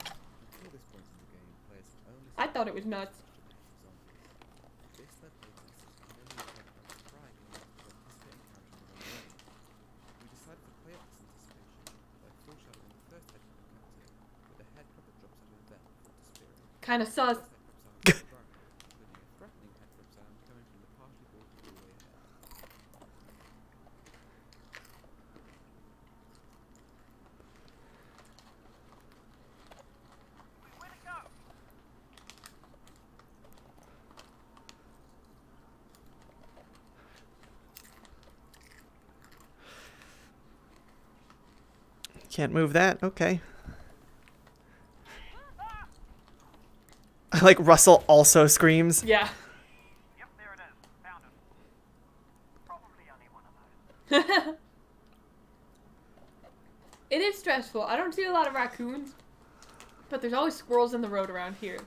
Until this point in the game, players have only I thought it was nuts. This led playtesters to only take a pride in the anticipating characters in their own way. We decided to play up this anticipation by foreshadowing the first headcrab encounter with a headcrab that drops out of a vent before disappearing. Kind of sus. This headcrab sound including a threatening headcrab sound coming from the partially watered doorway ahead. Where'd it go? Can't move that. Okay. I like Russell also screams. Yeah. Yep, there it is. Found it. Probably only one of those. it is stressful. I don't see a lot of raccoons, but there's always squirrels in the road around here.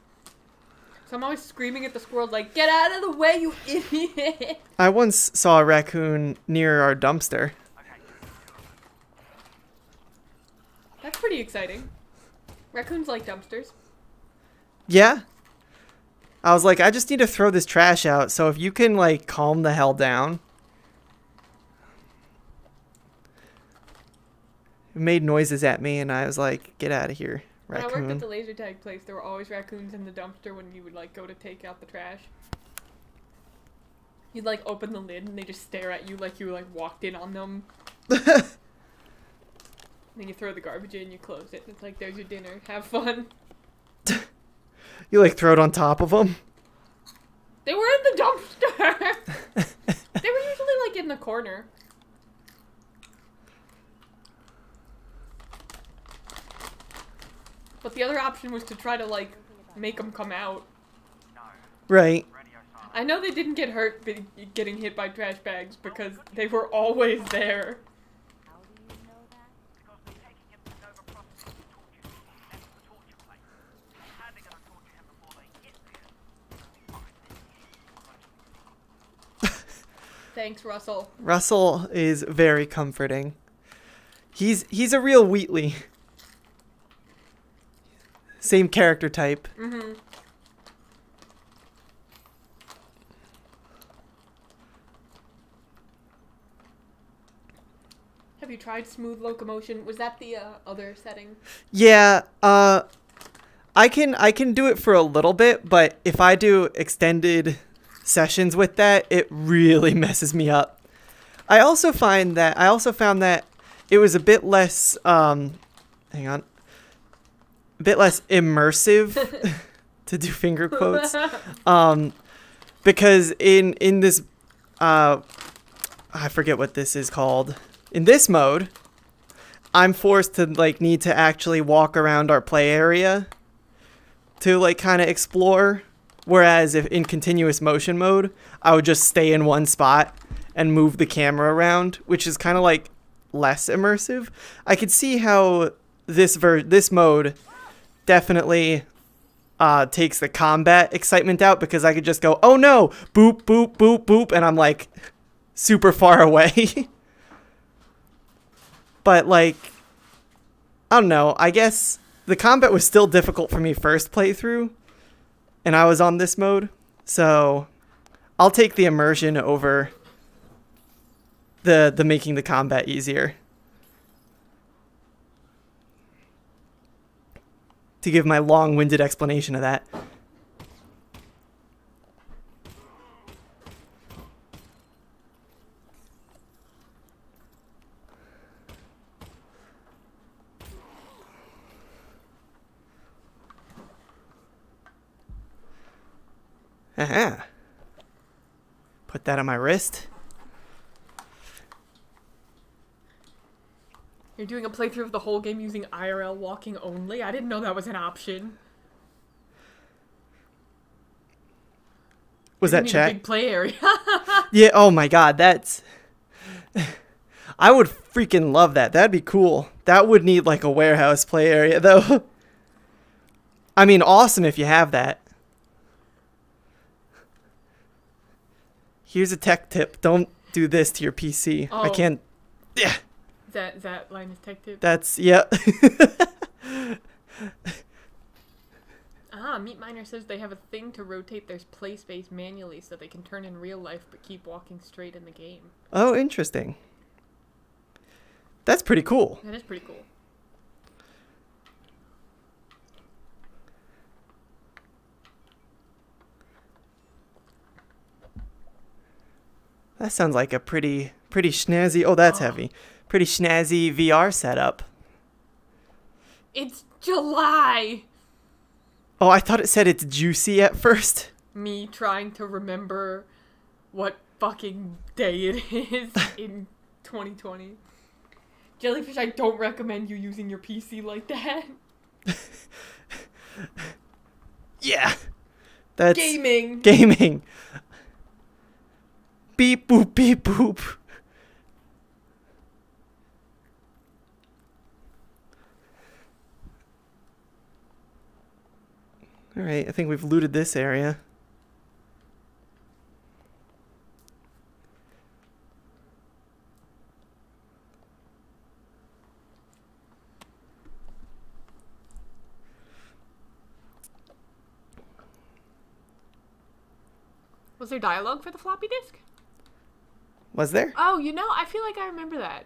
So I'm always screaming at the squirrels like, "Get out of the way, you idiot!" I once saw a raccoon near our dumpster. That's pretty exciting. Raccoons like dumpsters. Yeah. I was like, I just need to throw this trash out. So if you can like calm the hell down. It made noises at me, and I was like, "Get out of here, When I worked at the laser tag place, there were always raccoons in the dumpster when you would like go to take out the trash. You'd like open the lid and they just stare at you like you like walked in on them. then you throw the garbage in, you close it. It's like there's your dinner. Have fun. You like throw it on top of them. They were in the dumpster. they were usually like in the corner. But the other option was to try to like make them come out. Right. I know they didn't get hurt getting hit by trash bags because they were always there. How do you know that? Because they're taking him to Nova Prospekt to torture him. That's the torture place. How they gonna torture him before they get there? Thanks, Russell. Russell is very comforting. He's he's a real Wheatley. Same character type. Mm-hmm. Have you tried smooth locomotion? Was that the uh, other setting? Yeah, uh I can I can do it for a little bit, but if I do extended sessions with that, it really messes me up. I also find that I also found that it was a bit less um hang on. A bit less immersive to do finger quotes. Um because in in this uh I forget what this is called. In this mode, I'm forced to like need to actually walk around our play area to like kind of explore. Whereas if in continuous motion mode, I would just stay in one spot and move the camera around, which is kind of like less immersive. I could see how this ver- this mode definitely uh, takes the combat excitement out because I could just go, oh no, boop, boop, boop, boop, and I'm like super far away. but like, I don't know. I guess the combat was still difficult for me first playthrough, and I was on this mode, so I'll take the immersion over the the making the combat easier. To give my long-winded explanation of that. Uh-huh. Put that on my wrist. You're doing a playthrough of the whole game using IRL walking only? I didn't know that was an option. Was You that chat? big play area. Yeah, oh my god, that's I would freaking love that. That'd be cool. That would need like a warehouse play area though. I mean, awesome if you have that. Here's a tech tip. Don't do this to your PC. I Oh. can't Yeah. Is that, is that Linus Tech Tip? That's yeah. Ah, Meat Miner says they have a thing to rotate their play space manually so they can turn in real life but keep walking straight in the game. oh, interesting. That's pretty cool. That is pretty cool. That sounds like a pretty pretty snazzy. Oh, that's heavy. Pretty snazzy VR setup. It's July! Oh, I thought it said it's juicy at first. Me trying to remember what fucking day it is in 2020. Jellyfish, I don't recommend you using your PC like that. Yeah. That's Gaming. Gaming. Beep boop beep boop. All right, I think we've looted this area. Was there dialogue for the floppy disk? Was there? Oh, you know, I feel like I remember that.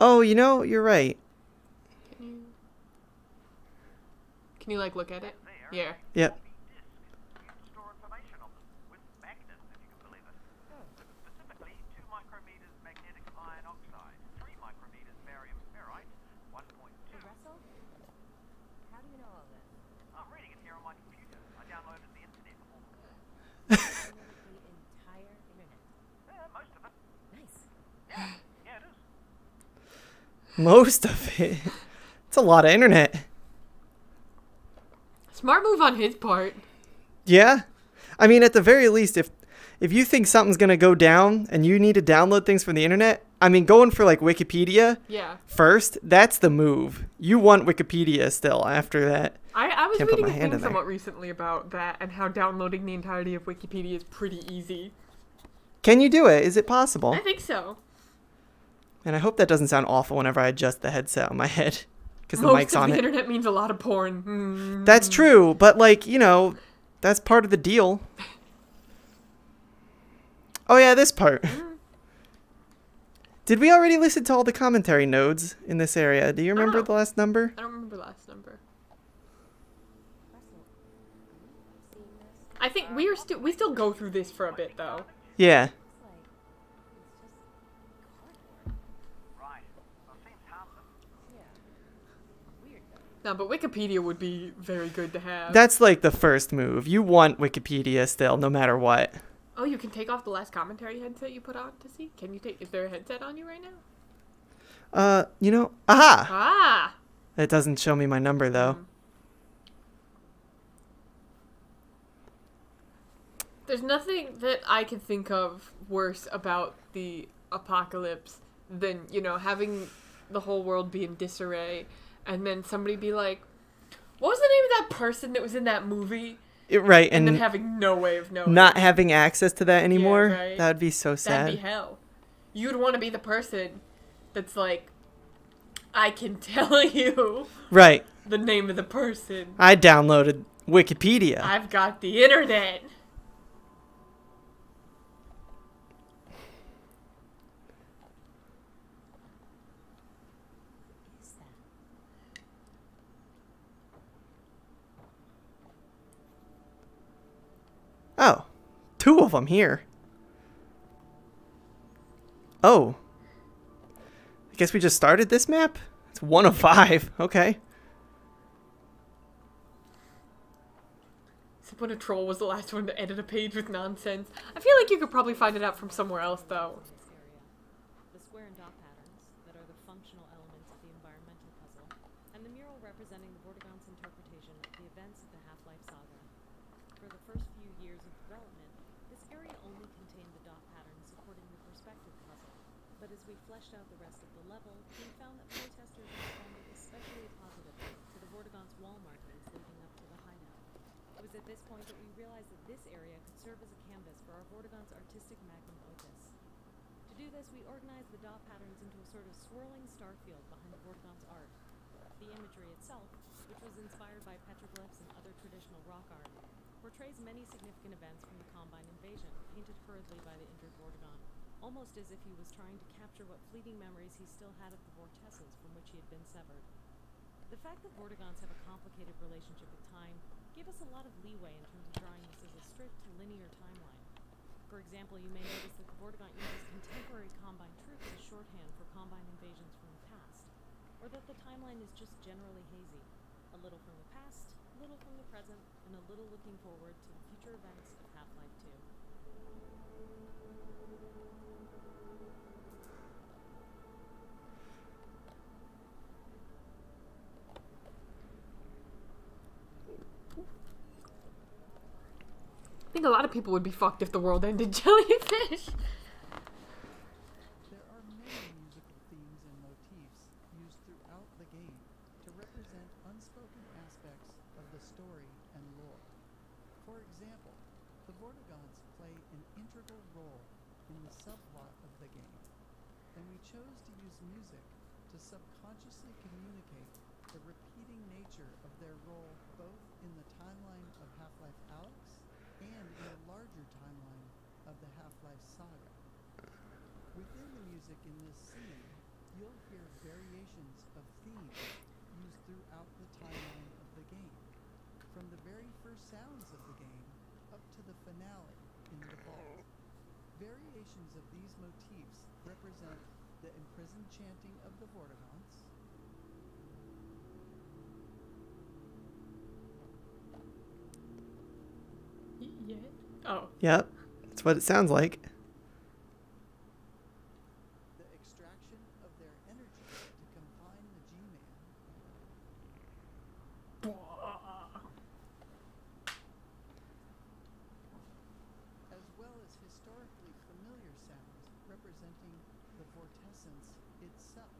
Oh, you know, you're right. Can you, can you like look at it? Yeah. Yep. store information on them with magnets, if you can believe it. Specifically, 2 micrometers magnetic iron oxide, 3 micrometers barium ferrite, 1.2. Russell? How do you know all this? I'm reading it here on my computer. I downloaded the internet before the war. the entire internet. Yeah, most of it. Nice. Yeah, yeah, it is. Most of it. It's a lot of internet. Smart move on his part. Yeah. I mean, at the very least, if if you think something's gonna go down and you need to download things from the internet, I mean, going for like Wikipedia Yeah. first, that's the move. You want Wikipedia still after that. I, I was Can't reading a thing in there. somewhat recently about that and how downloading the entirety of Wikipedia is pretty easy. Can you do it? Is it possible? I think so. And I hope that doesn't sound awful whenever I adjust the headset on my head because the Most mic's of on the it. internet means a lot of porn. Hmm. That's true, but like, you know, that's part of the deal. Oh yeah, this part. Did we already listen to all the commentary nodes in this area? Do you remember the last number? I don't remember the last number. Russell, are you seeing this? I think we are still we still go through this for a bit though. Yeah. Looks like it's just cardboard. Right. Well, seems harmless. Yeah. Weird though. No, but Wikipedia would be very good to have. That's like the first move. You want Wikipedia still, no matter what. Oh, you can take off the last commentary headset you put on to see. Can you take? Is there a headset on you right now? Uh, you know, aha! Ah. It doesn't show me my number though. There's nothing that I can think of worse about the apocalypse than, you know, having the whole world be in disarray and then somebody be like, what was the name of that person that was in that movie? It- right, And, then having no way of knowing. Not having access to that anymore. right. That would be so sad. That'd be hell. You'd want to be the person that's like, I can tell you Right. the name of the person. I downloaded Wikipedia. I've got the internet. Oh, two of them here. Oh. I guess we just started this map? It's one of five. Okay. Except when a troll was the last one to edit a page with nonsense. I feel like you could probably find it out from somewhere else, though. the square and dot patterns that are the functional elements of the environmental puzzle, and the mural representing the Vortigaunt's interpretation of the events of the Half-Life saga. For the first few years of development, this area only contained the dot patterns supporting the perspective puzzle, but as we fleshed out the rest of the level, we found that playtesters responded especially positively to the Vortigaunt's wall markings leading up to the hideout. It was at this point that we realized that this area could serve as a canvas for our Vortigaunt's artistic magnum opus. To do this, we organized the dot patterns into a sort of swirling star field behind Vortigaunt's art. The imagery itself, which was inspired by petroglyphs and other traditional rock art, portrays many significant events from the Combine invasion, painted hurriedly by the injured Vortigaunt, almost as if he was trying to capture what fleeting memories he still had of the vortessence from which he had been severed. The fact that Vortigaunts have a complicated relationship with time gave us a lot of leeway in terms of drawing this as a strict linear timeline. For example, you may notice that the Vortigaunt uses contemporary Combine troops as shorthand for Combine invasions from the past, or that the timeline is just generally hazy, a little from the past, a little from the present, and a little looking forward to the future events of Half-Life 2. Think a lot of people would be fucked if the world ended jellyfish. There are many musical themes and motifs used throughout the game to represent unspoken aspects of the story and lore. For example, the Vortigaunts play an integral role in the subplot of the game, and we chose to use music to subconsciously communicate the repeating nature of their role both in the timeline of Half-Life Alyx and in the larger timeline of the Half-Life saga. Within the music in this scene, you'll hear variations of themes used throughout the timeline of the game, from the very first sounds of the game up to the finale in the vault. Variations of these motifs represent the imprisoned chanting of the Vortigaunts, Yeah. Oh. Yep. That's what it sounds like. the extraction of their energy to confine the G-Man, as well as historically familiar sounds representing the vortessence itself.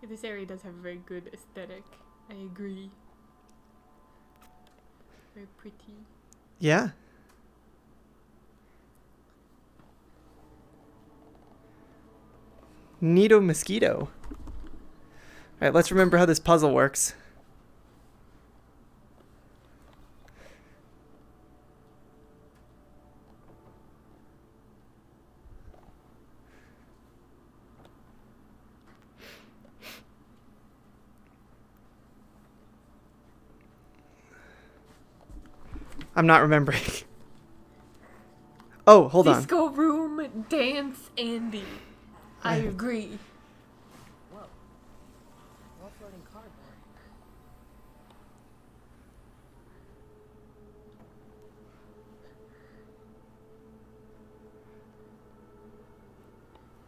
Yeah, this area does have a very good aesthetic. I agree. Very pretty. Yeah. Nito mosquito. Alright, let's remember how this puzzle works. I'm not remembering. Oh, hold on. Disco room dance Andy. I agree. Whoa. More floating cardboard.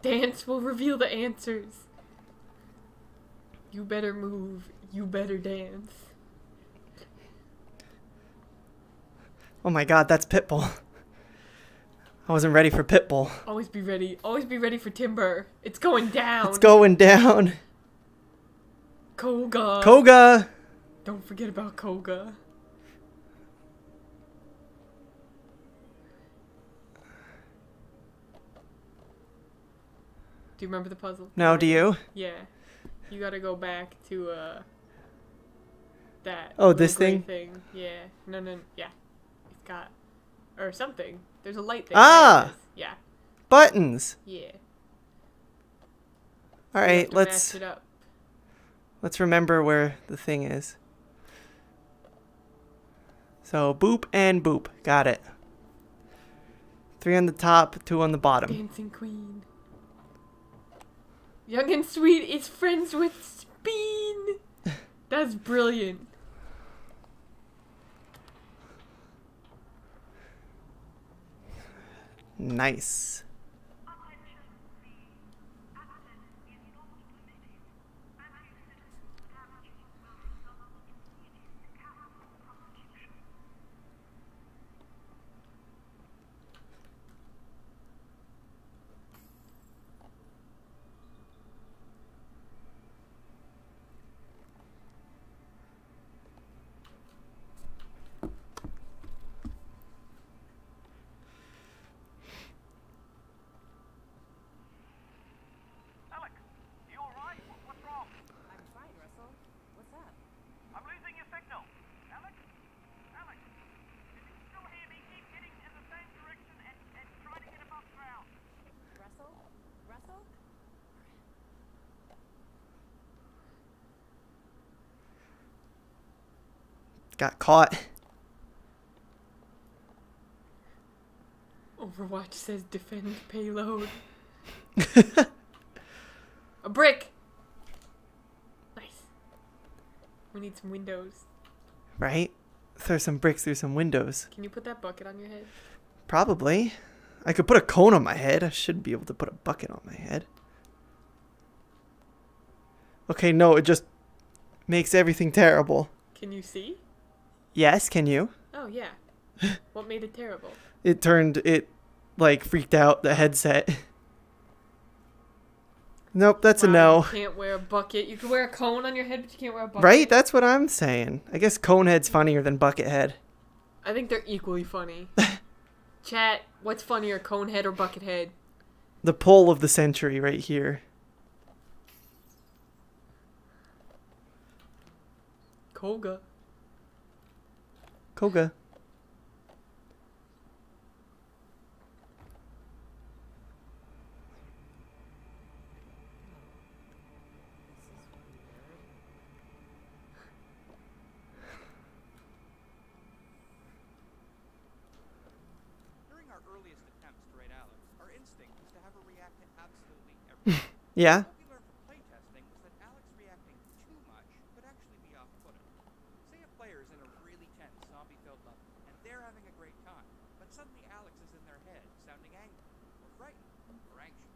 Dance will reveal the answers. You better move. You better dance. Oh my god, that's Pitbull. I wasn't ready for Pitbull. Always be ready. Always be ready for Timber. It's going down. It's going down. Koga. Koga! Don't forget about Koga. Do you remember the puzzle? No, do you? Yeah. You gotta go back to uh that. Oh, this thing? thing. Yeah. No, no. Yeah. Got or something. There's a light thing. Ah! There it is. Yeah. Buttons. Yeah. All right, let's match it up. let's remember where the thing is. So boop and boop. Got it. Three on the top, two on the bottom. Dancing Queen. Young and Sweet is friends with Speen. That's brilliant. Nice. Alyx, you alright? What's wrong? I'm fine, Russell. What's up? I'm losing your signal. Alyx? Alyx? If you can still hear me, keep heading in the same direction and, and try to get above ground. Russell? Russell? Got caught. Overwatch says defend payload. A brick. Nice. We need some windows. Right? Throw some bricks through some windows. Can you put that bucket on your head? Probably. I could put a cone on my head. I should be able to put a bucket on my head. Okay, no, it just makes everything terrible. Can you see? Yes, can you? Oh yeah. what made it terrible? It turned it like freaked out the headset. Nope, that's a no. You can't wear a bucket. You can wear a cone on your head, but you can't wear a bucket. Right? That's what I'm saying. I guess Conehead's funnier than Buckethead. I think they're equally funny. Chat, what's funnier, Conehead or Buckethead? The poll of the century right here. Koga. Koga. During our earliest attempts to write Alyx, our instinct was to have her react to absolutely everything. Yeah. What we learned from playtesting was that Alyx reacting too much could actually be off-putting. Say a player's in a really tense, zombie-filled level, and they're having a great time, but suddenly Alyx is in their head, sounding angry, or frightened, or anxious.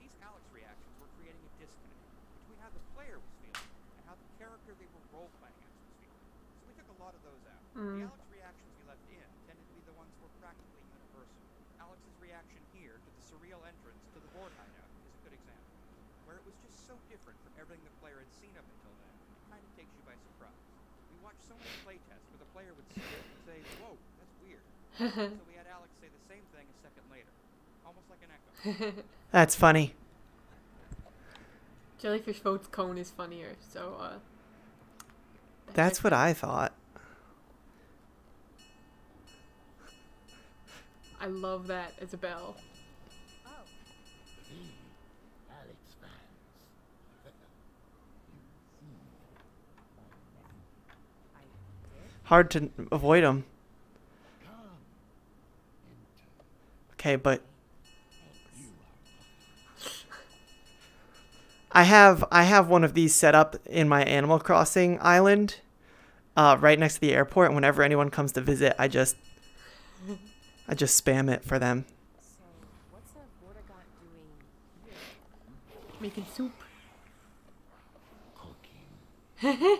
These Alyx reactions were creating a disconnect between how the player was feeling and how the character they were role-playing as was feeling. So we took a lot of those out. The Mm. Alyx reactions we left in tended to be the ones that were practically universal. Alyx's reaction here to the surreal entrance to the Vort hideout is a good example, where it was just so different from everything the player had seen up until then, it kind of takes you by surprise. We watched so many playtests where the player would see it and say, "Whoa, that's weird." so we had Alyx say the same thing a second later, almost like an echo. That's funny. Jellyfish votes cone is funnier, so uh That's what I thought. I love that as a bell. Oh. Hard to avoid them. Okay, but You are I have I have one of these set up in my Animal Crossing island, uh, right next to the airport. And whenever anyone comes to visit, I just I just spam it for them. So, what's Vortigaunt doing here? Making soup. I'm.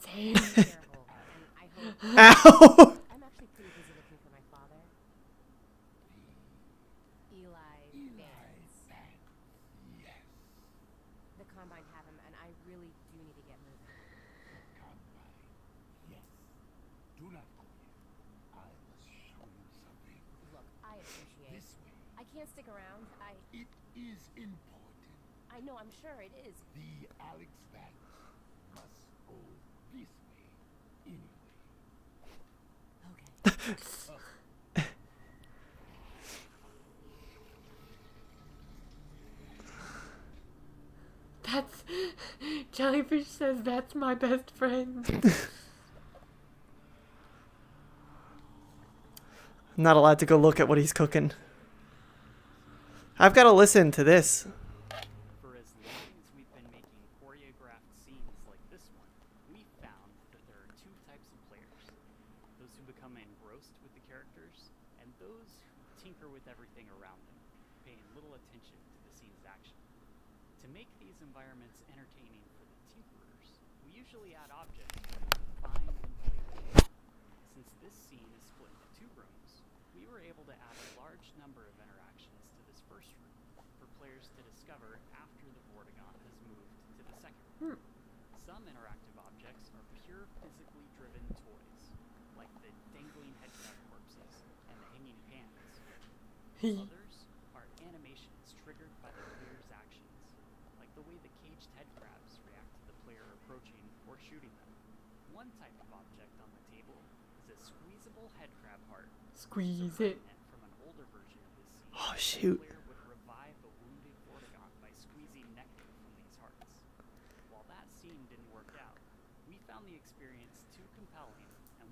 Same. Terrible. And I hope. Ow! I'm actually pretty busy looking for my father. Eli Vance. Yes. The Combine have him, and I really do need to get moving. Combine. Yes. Do not go yet. I must show you something. Look, I appreciate. This way. I can't stick around. I. It is important. I know. I'm sure it is. The Alyx Vance must go this way. Anyway. Okay. That's Jellyfish says that's my best friend. I'm not allowed to go look at what he's cooking. I've got to listen to this. For as long as we've been making choreographed scenes like this one, we found that there are two types of players. Those who become engrossed with the characters, and those who tinker with everything around them, paying little attention to the scene's action. To make these environments entertaining for the tinkerers, we usually add objects that we can find and play with. Since this scene is split into two rooms, we were able to add a large number of interactions to this first room for players to discover after the Vortigaunt has moved to the second room. Some interactive objects are pure physically driven toys, like the dangling headcrab corpses and the hanging pans. Others are animations triggered by the player's actions, like the way the caged headcrabs react to the player approaching or shooting them. One type of object on the table is a squeezable headcrab heart. Squeeze So it. and from an older version of this scene, Oh, the shoot. player would revive the wounded Vortigaunt by squeezing nectar from these hearts. While that scene didn't work out, we found the experience too compelling and,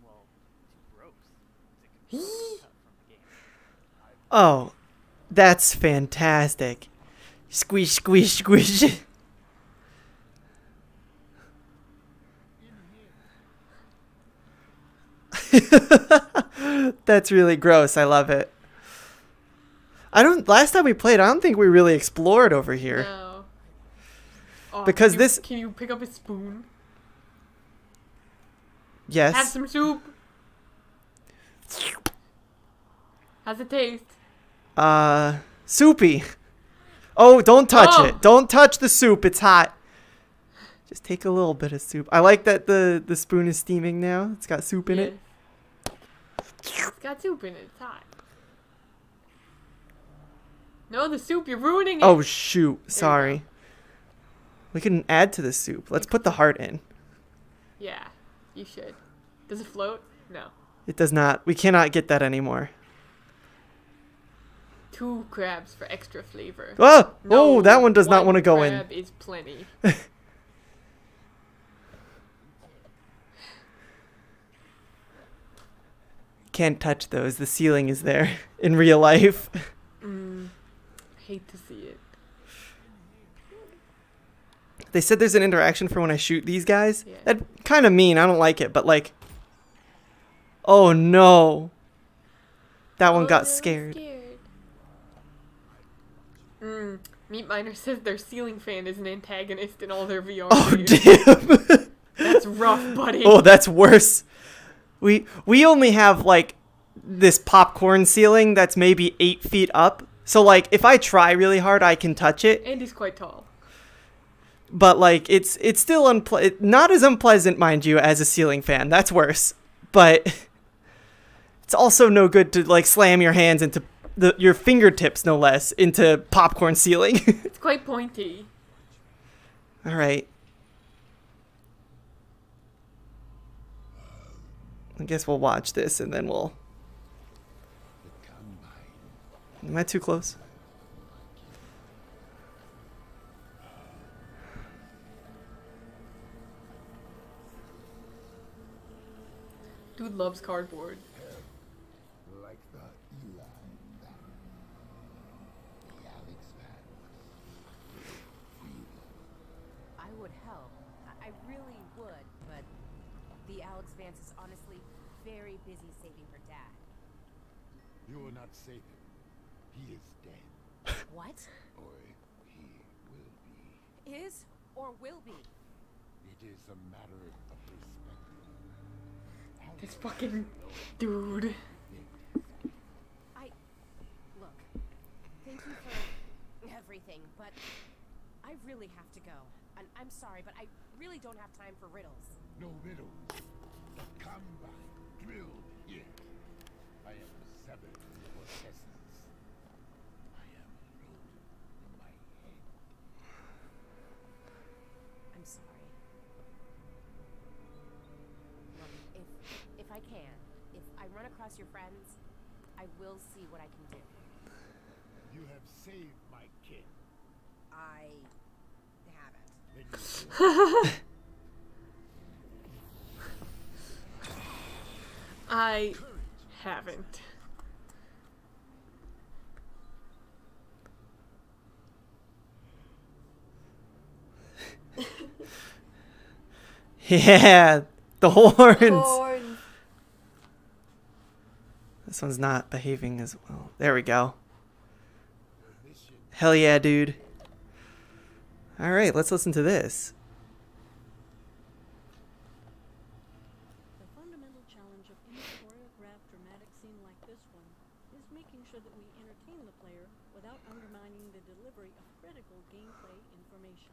well, too gross to completely cut from the game. Oh, that's fantastic. Squish, squish, squish. that's really gross. I love it. I don't. Last time we played, I don't think we really explored over here. No. Oh, Because can you- this- Can you pick up a spoon? Yes. Have some soup. How's it taste? Uh, soupy. Oh, don't touch Oh. it. Don't touch the soup. It's hot. Just take a little bit of soup. I like that the the spoon is steaming now. It's got soup in it. It's got soup in it. It's hot. No, the soup. You're ruining it. Oh shoot. Sorry. We can add to the soup. Let's put the heart in. Yeah, you should. Does it float? No. It does not. We cannot get that anymore. Two crabs for extra flavor. Ah! Oh, that one does not wanna go in. Crab is plenty. Can't touch those. The ceiling is there in real life. mm, hate to see it. They said there's an interaction for when I shoot these guys. Yeah. That kind of mean. I don't like it, but like. Oh no. That one Oh, got they're scared. Mm, Meat Miner says their ceiling fan is an antagonist in all their VR. Oh games. damn. That's rough, buddy. Oh, that's worse. We we only have like this popcorn ceiling that's maybe eight feet up. So like if I try really hard, I can touch it. And he's quite tall. But like it's it's still unple- not as unpleasant, mind you, as a ceiling fan. That's worse. But it's also no good to like slam your hands into the your fingertips, no less, into popcorn ceiling. It's quite pointy. All right. I guess we'll watch this and then we'll. Am I too close? Dude loves cardboard. Like the Eli. The Alyx I would help. I, I really would, but the Alyx Vance is honestly very busy saving her dad. You will not save him. He is dead. What? Or he will be. Is or will be? It is a matter of perspective. This fucking dude. I look. Thank you for everything, but I really have to go. And I'm sorry, but I really don't have time for riddles. No riddles. The combine drilled here. I am severed for essence. I am rolled from my head. I'm sorry. Look, if if I can, if I run across your friends, I will see what I can do. You have saved my kid. I haven't. I haven't. Yeah, the horns. Horns. This one's not behaving as well. There we go. Hell yeah, dude. All right, let's listen to this. The fundamental challenge of any choreographed dramatic scene like this one is making sure that we entertain the player without undermining the delivery of critical gameplay information.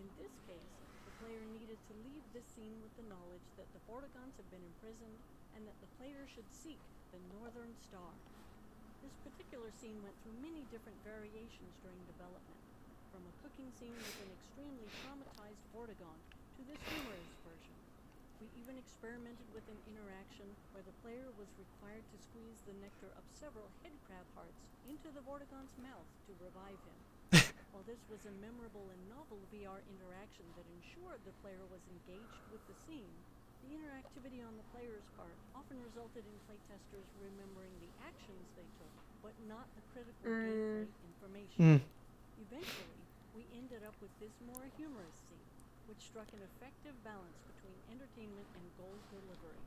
In this case, the player needed to leave this scene with the knowledge that the Vortigaunts have been imprisoned and that the player should seek the Northern Star. This particular scene went through many different variations during development, from a cooking scene with an extremely traumatized Vortigaunt to this humorous version. We even experimented with an interaction where the player was required to squeeze the nectar of several head crab hearts into the Vortigaunt's mouth to revive him. While this was a memorable and novel VR interaction that ensured the player was engaged with the scene, the interactivity on the player's part often resulted in playtesters remembering the actions they took, but not the critical gameplay Mm. information. Mm. Eventually, we ended up with this more humorous scene, which struck an effective balance between entertainment and goal delivery.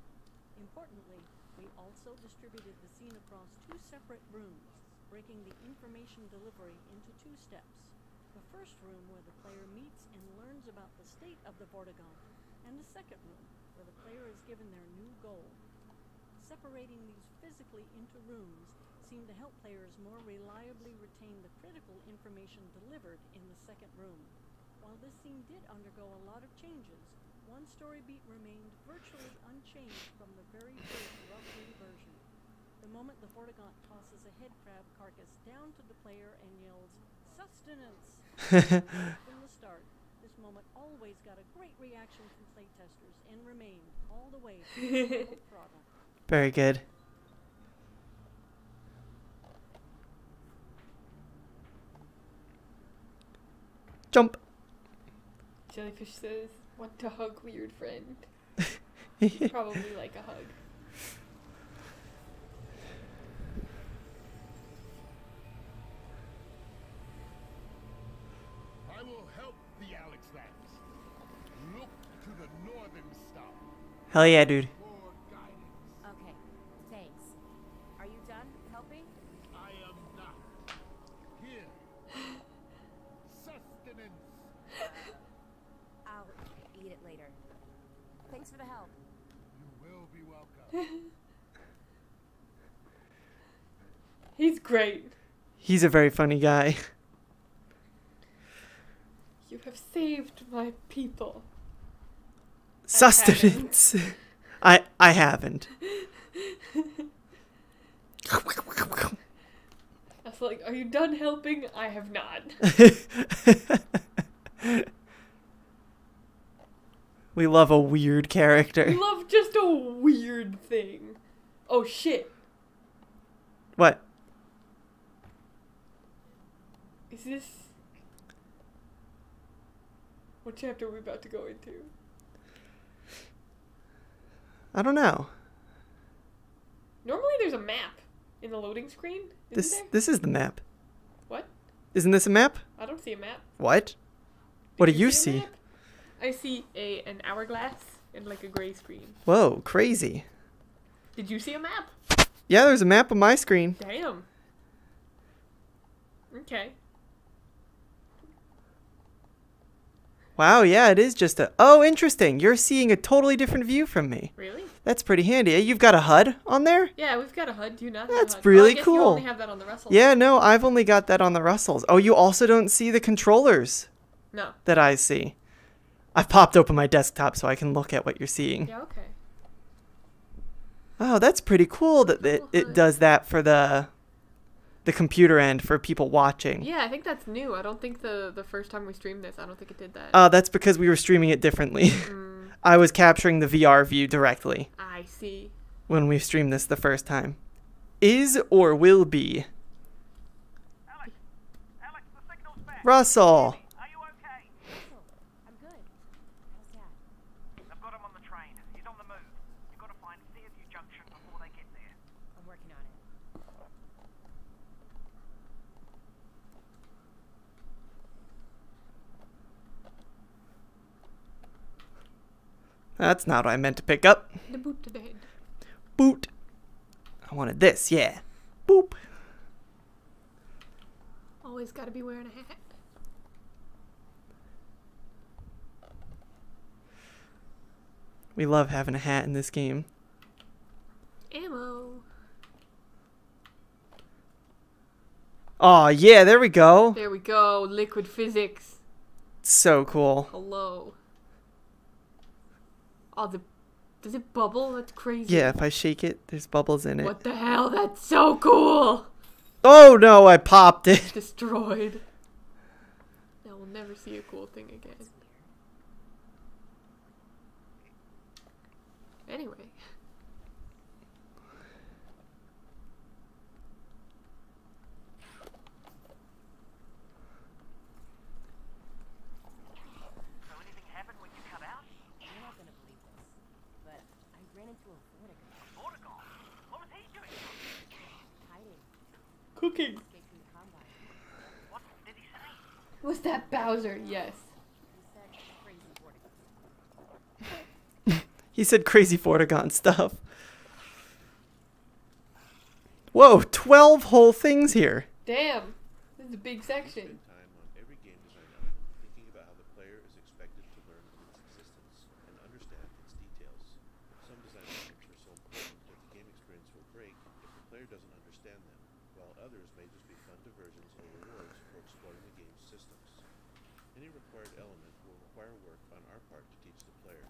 Importantly, we also distributed the scene across two separate rooms, breaking the information delivery into two steps. The first room where the player meets and learns about the state of the Vortigaunt, and the second room where the player is given their new goal. Separating these physically into rooms seemed to help players more reliably retain the critical information delivered in the second room. While this scene did undergo a lot of changes, one story beat remained virtually unchanged from the very first rough version. The moment the Vortigaunt tosses a head crab carcass down to the player and yells, Sustenance! from the start, this moment always got a great reaction from playtesters and remained all the way through the throttle. Very good. Jump. Jellyfish says, "Want to hug weird friend?" Probably like a hug. I will help the Alyx Vance. Look to the northern star. Hell yeah, dude. For guidance. Okay, thanks. Are you done helping? I am not. Here. Sustenance. I'll eat it later. Thanks for the help. You will be welcome. He's great. He's a very funny guy. You have saved my people. Sustenance. I I haven't. I was like, "Are you done helping?" I have not. we love a weird character. We love just a weird thing. Oh shit! What? Is this what chapter are we about to go into? I don't know. Normally there's a map in the loading screen. Isn't This there? this is the map. What? Isn't this a map? I don't see a map. What? What do you a see? map? I see a an hourglass and like a gray screen. Whoa, crazy. Did you see a map? Yeah, there's a map on my screen. Damn. Okay. Wow, yeah, it is just a. Oh, interesting. You're seeing a totally different view from me. Really? That's pretty handy. You've got a HUD on there? Yeah, we've got a HUD. Do you not? That's really I guess cool. You only have that on the Russell. Yeah, no, I've only got that on the Russells. Oh, you also don't see the controllers No. that I see. I've popped open my desktop so I can look at what you're seeing. Yeah. Okay. Oh, that's pretty cool that it, it does that for the the computer end for people watching. Yeah, I think that's new. I don't think the the first time we streamed this, I don't think it did that. Uh, that's because we were streaming it differently. I was capturing the VR view directly I see. when we streamed this the first time. Is or will be. Alyx, Alyx, Russell. I'm good. How's Dad? I've got him on the train. He's on the move. You've got to find Fairview Junction before they get there. I'm working on it. That's not what I meant to pick up. The boot to the head. Boot. I wanted this, yeah. Boop. Always got to be wearing a hat. We love having a hat in this game. Ammo. Oh yeah, there we go. There we go. Liquid physics. So cool. Hello. Oh, the does it bubble? That's crazy. Yeah, if I shake it, there's bubbles in it. What the hell? That's so cool. Oh no, I popped it. Destroyed. Now we'll never see a cool thing again. Anyway. So anything happened when you cut out? You're not gonna believe this, but I ran into a Vortigaunt. Vortigaunt? What was he doing? Hiding. Cooking. Escaped from the combine. What did he say? Was that Bowser? Yes. He said crazy Vortigaunt. He said Fortigon stuff. Whoa, 12 whole things here. Damn. This is a big section. time on every game design element, thinking about how the player is expected to learn of its existence and understand its details. Some design elements are so important that the game experience will break if the player doesn't understand them, while others may just be fun diversions or rewards for exploring the game's systems. Any required element will require work on our part to teach the player.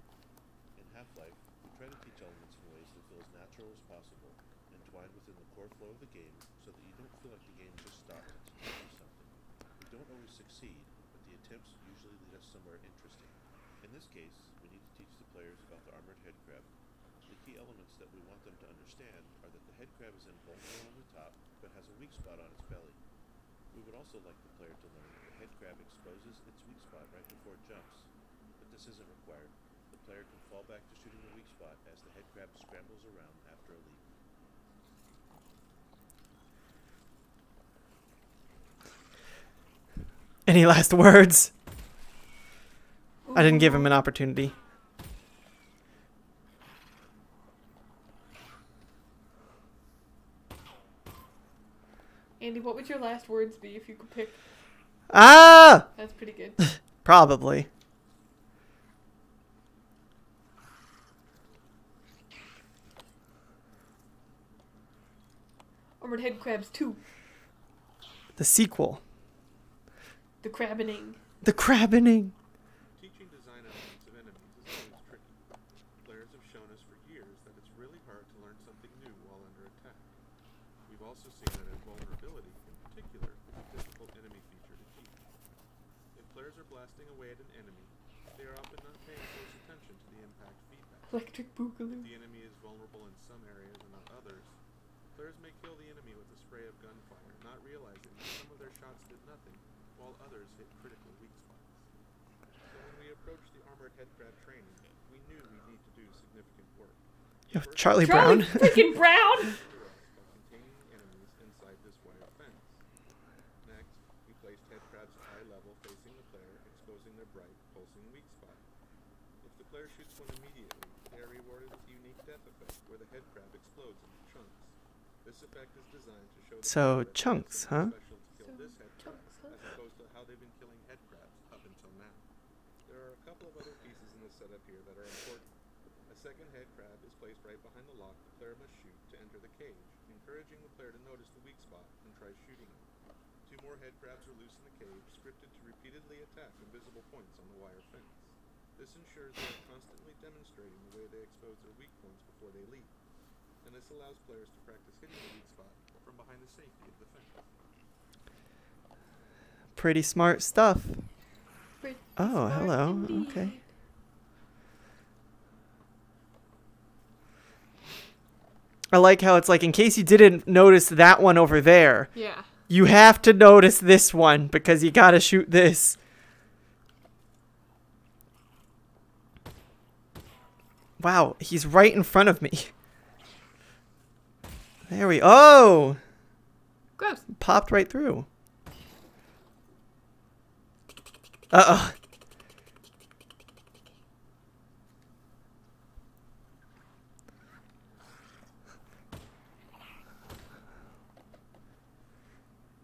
In Half-Life, we try to teach elements in ways that feel as natural as possible, entwined within the core flow of the game so that you don't feel like the game just stopped to teach you something. We don't always succeed, but the attempts usually lead us somewhere interesting. In this case, we need to teach the players about the armored head crab. The key elements that we want them to understand are that the head crab is invulnerable on the top, but has a weak spot on its belly. We would also like the player to learn that the head crab exposes its weak spot right before it jumps, but this isn't required. The player can fall back to shooting the weak spot as the head crab scrambles around after a leap. Any last words? I didn't give him an opportunity. Andy, what would your last words be if you could pick? Ah! That's pretty good. Probably. Armored Head Crabs 2. The sequel. The Crabbing. The Crabbing. Teaching design elements of enemies is always tricky. Players have shown us for years that it's really hard to learn something new while under attack. We've also seen that invulnerability, in particular, is a difficult enemy feature to teach. If players are blasting away at an enemy, they are often not paying close attention to the impact feedback. Electric Boogaloo. If the enemy is vulnerable in some areas and not others, players may kill the enemy with a spray of gunfire, not realizing that some of their shots did nothing, while others hit critical weak spots. So when we approached the armored head crab training, we knew we'd need to do significant work. Yo, Charlie Charlie Brown. freaking Brown! shoots one immediately, they are rewarded with a unique death effect where the head crab explodes into chunks. This effect is designed to show the So, player that they have chunks, something huh? special to kill this head crab, as opposed to how they've been killing head crabs up until now. There are a couple of other pieces in the setup here that are important. A second head crab is placed right behind the lock the player must shoot to enter the cage, encouraging the player to notice the weak spot and try shooting it. Two more head crabs are loose in the cage, scripted to repeatedly attack invisible points on the wire fence. This ensures they are constantly demonstrating the way they expose their weak points before they leap, and this allows players to practice hitting the weak spot from behind the safety of the fence. Pretty smart stuff. Pretty Oh, smart hello. indeed. Okay. I like how it's like in case you didn't notice that one over there. Yeah. You have to notice this one because you gotta shoot this. Wow, he's right in front of me. There we Oh! Gross. Popped right through. Uh oh.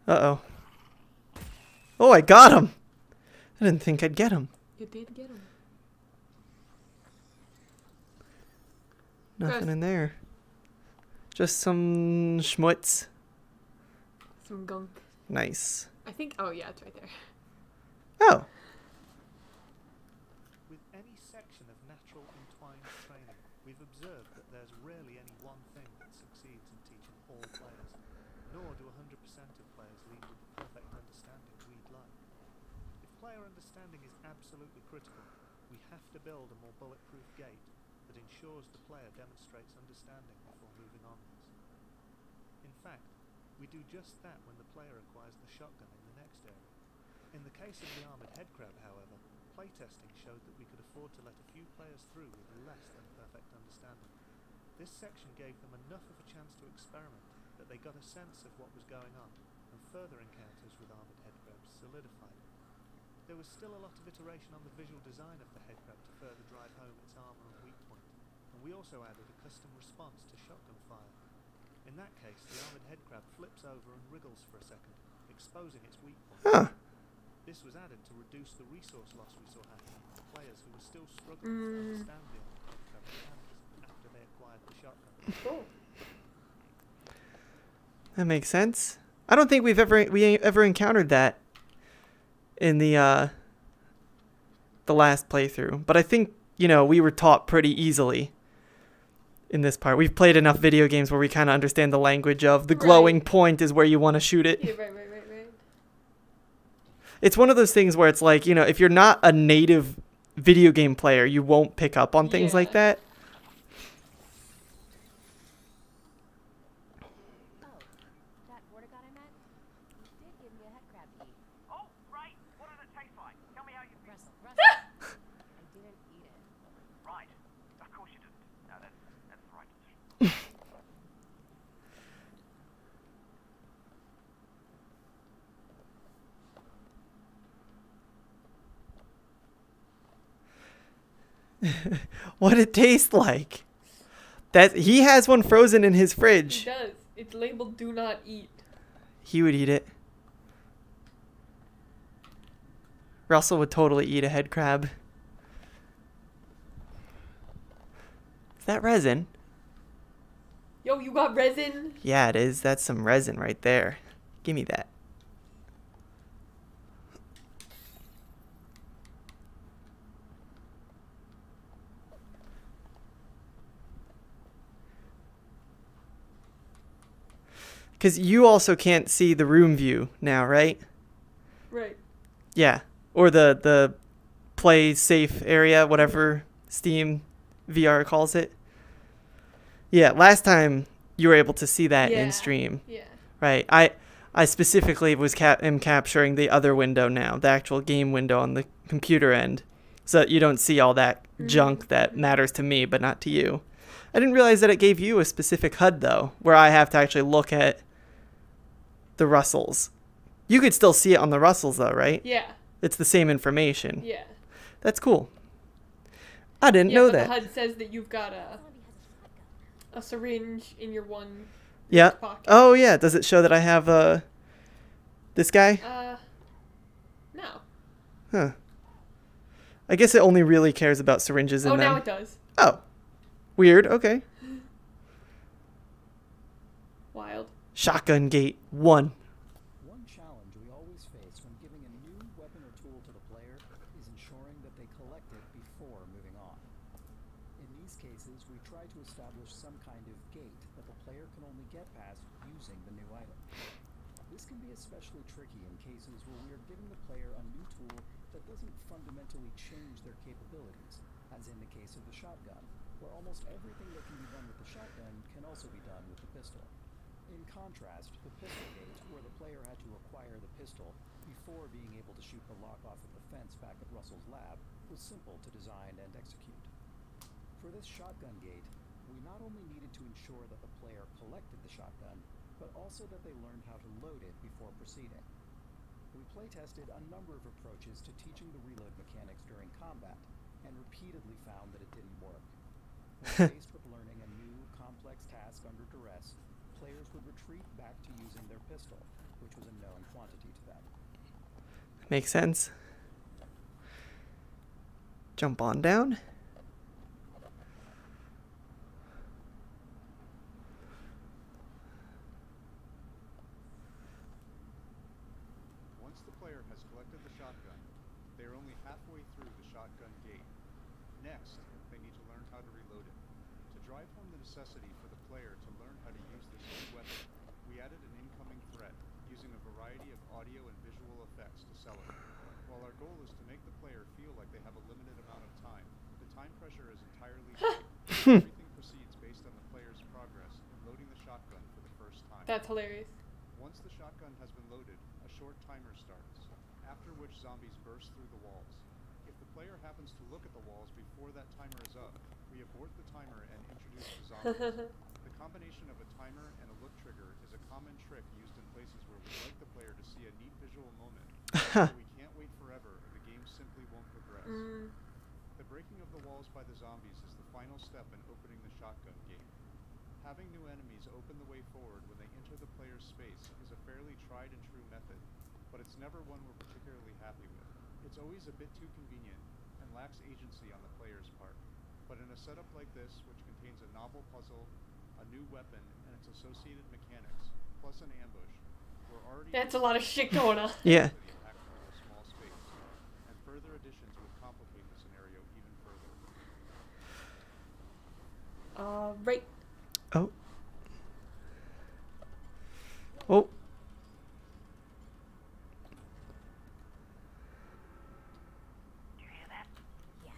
Uh oh. Oh, I got him. I didn't think I'd get him. You did get him. Nothing Gross. in there. Just some schmutz. Some gunk. Nice. I think. Oh yeah, it's right there. Oh. With any section of natural entwined training, we've observed that there's rarely any one thing that succeeds in teaching all players, nor do 100% of players lead with the perfect understanding we'd like. If player understanding is absolutely critical, we have to build a more bulletproof gate that ensures the player demonstrates understanding before moving onwards. In fact, we do just that when the player acquires the shotgun in the next area. In the case of the armoured headcrab, however, playtesting showed that we could afford to let a few players through with less than perfect understanding. This section gave them enough of a chance to experiment that they got a sense of what was going on, and further encounters with armoured headcrabs solidified it. There was still a lot of iteration on the visual design of the headcrab to further drive home its armour and weak point, and we also added a custom response to shotgun fire. In that case, the armoured headcrab flips over and wriggles for a second, exposing its weak point. Huh. This was added to reduce the resource loss we saw happening to players who were still struggling to Mm. understand the armoured headcrab mechanics after they acquired the shotgun. Cool. That makes sense. I don't think we've ever we ever encountered that in the uh the last playthrough. But I think, you know, we were taught pretty easily in this part. We've played enough video games where we kind of understand the language of the glowing Right. point is where you want to shoot it. Yeah, right, right, right, right. It's one of those things where it's like, you know, if you're not a native video game player, you won't pick up on things like that. Oh, that Vortigaunt I met? He did give me a head crab to eat. Oh, right. What did it taste like? Tell me how you feel. Russell, Russell. I didn't eat it. Right. Of course you didn't. No, that's that's the right decision. what it tastes like. That he has one frozen in his It fridge. does. It's labeled "Do not eat." He would eat it. Russell would totally eat a head crab. Is that resin? Yo, you got resin? Yeah, it is. That's some resin right there. Give me that. Because you also can't see the room view now, right? Right. Yeah, or the the play safe area, whatever Steam VR calls it. Yeah, last time you were able to see that Yeah, in stream. yeah. Right. I I specifically was cap- am capturing the other window now, the actual game window on the computer end, so that you don't see all that mm-hmm. junk that matters to me but not to you. I didn't realize that it gave you a specific HUD though, where I have to actually look at the Russells. You could still see it on the Russells though, right? Yeah. It's the same information. Yeah. That's cool. I didn't yeah, know that. The HUD says that you've got a a syringe in your one. Yeah. pocket. Oh yeah. Does it show that I have uh this guy? Uh, no. Huh. I guess it only really cares about syringes and Oh, them. now it does. Oh. Weird. Okay. Shotgun Gate 1. Also that they learned how to load it before proceeding. We playtested a number of approaches to teaching the reload mechanics during combat, and repeatedly found that it didn't work. When faced with learning a new, complex task under duress, players would retreat back to using their pistol, which was a known quantity to them. Makes sense. Jump on down. Once the player has collected the shotgun, they are only halfway through the shotgun gate. Next, they need to learn how to reload it. To drive home the necessity for the player to learn how to use this new weapon, we added an incoming threat using a variety of audio and visual effects to sell it. While our goal is to make the player feel like they have a limited amount of time, the time pressure is entirely free. Everything proceeds based on the player's progress in loading the shotgun for the first time. That's hilarious. Once the shotgun has been loaded, a short timer starts, after which zombies burst through the walls. If the player happens to look at the walls before that timer is up, we abort the timer and introduce the zombies. the combination of a timer and a look trigger is a common trick used in places where we'd like the player to see a neat visual moment, we can't wait forever or the game simply won't progress. Mm. The breaking of the walls by the zombies is the final step in opening the shotgun gate. Having new enemies open the way forward when they enter the player's space is a fairly tried and true method, but it's never one we're particularly happy with. It's always a bit too convenient and lacks agency on the player's part. But in a setup like this, which contains a novel puzzle, a new weapon, and its associated mechanics, plus an ambush, we're already That's a lot of shit going on. Yeah. the impactful of a small space, and further additions would complicate the scenario even further. Uh, right. Oh. Oh. Yeah.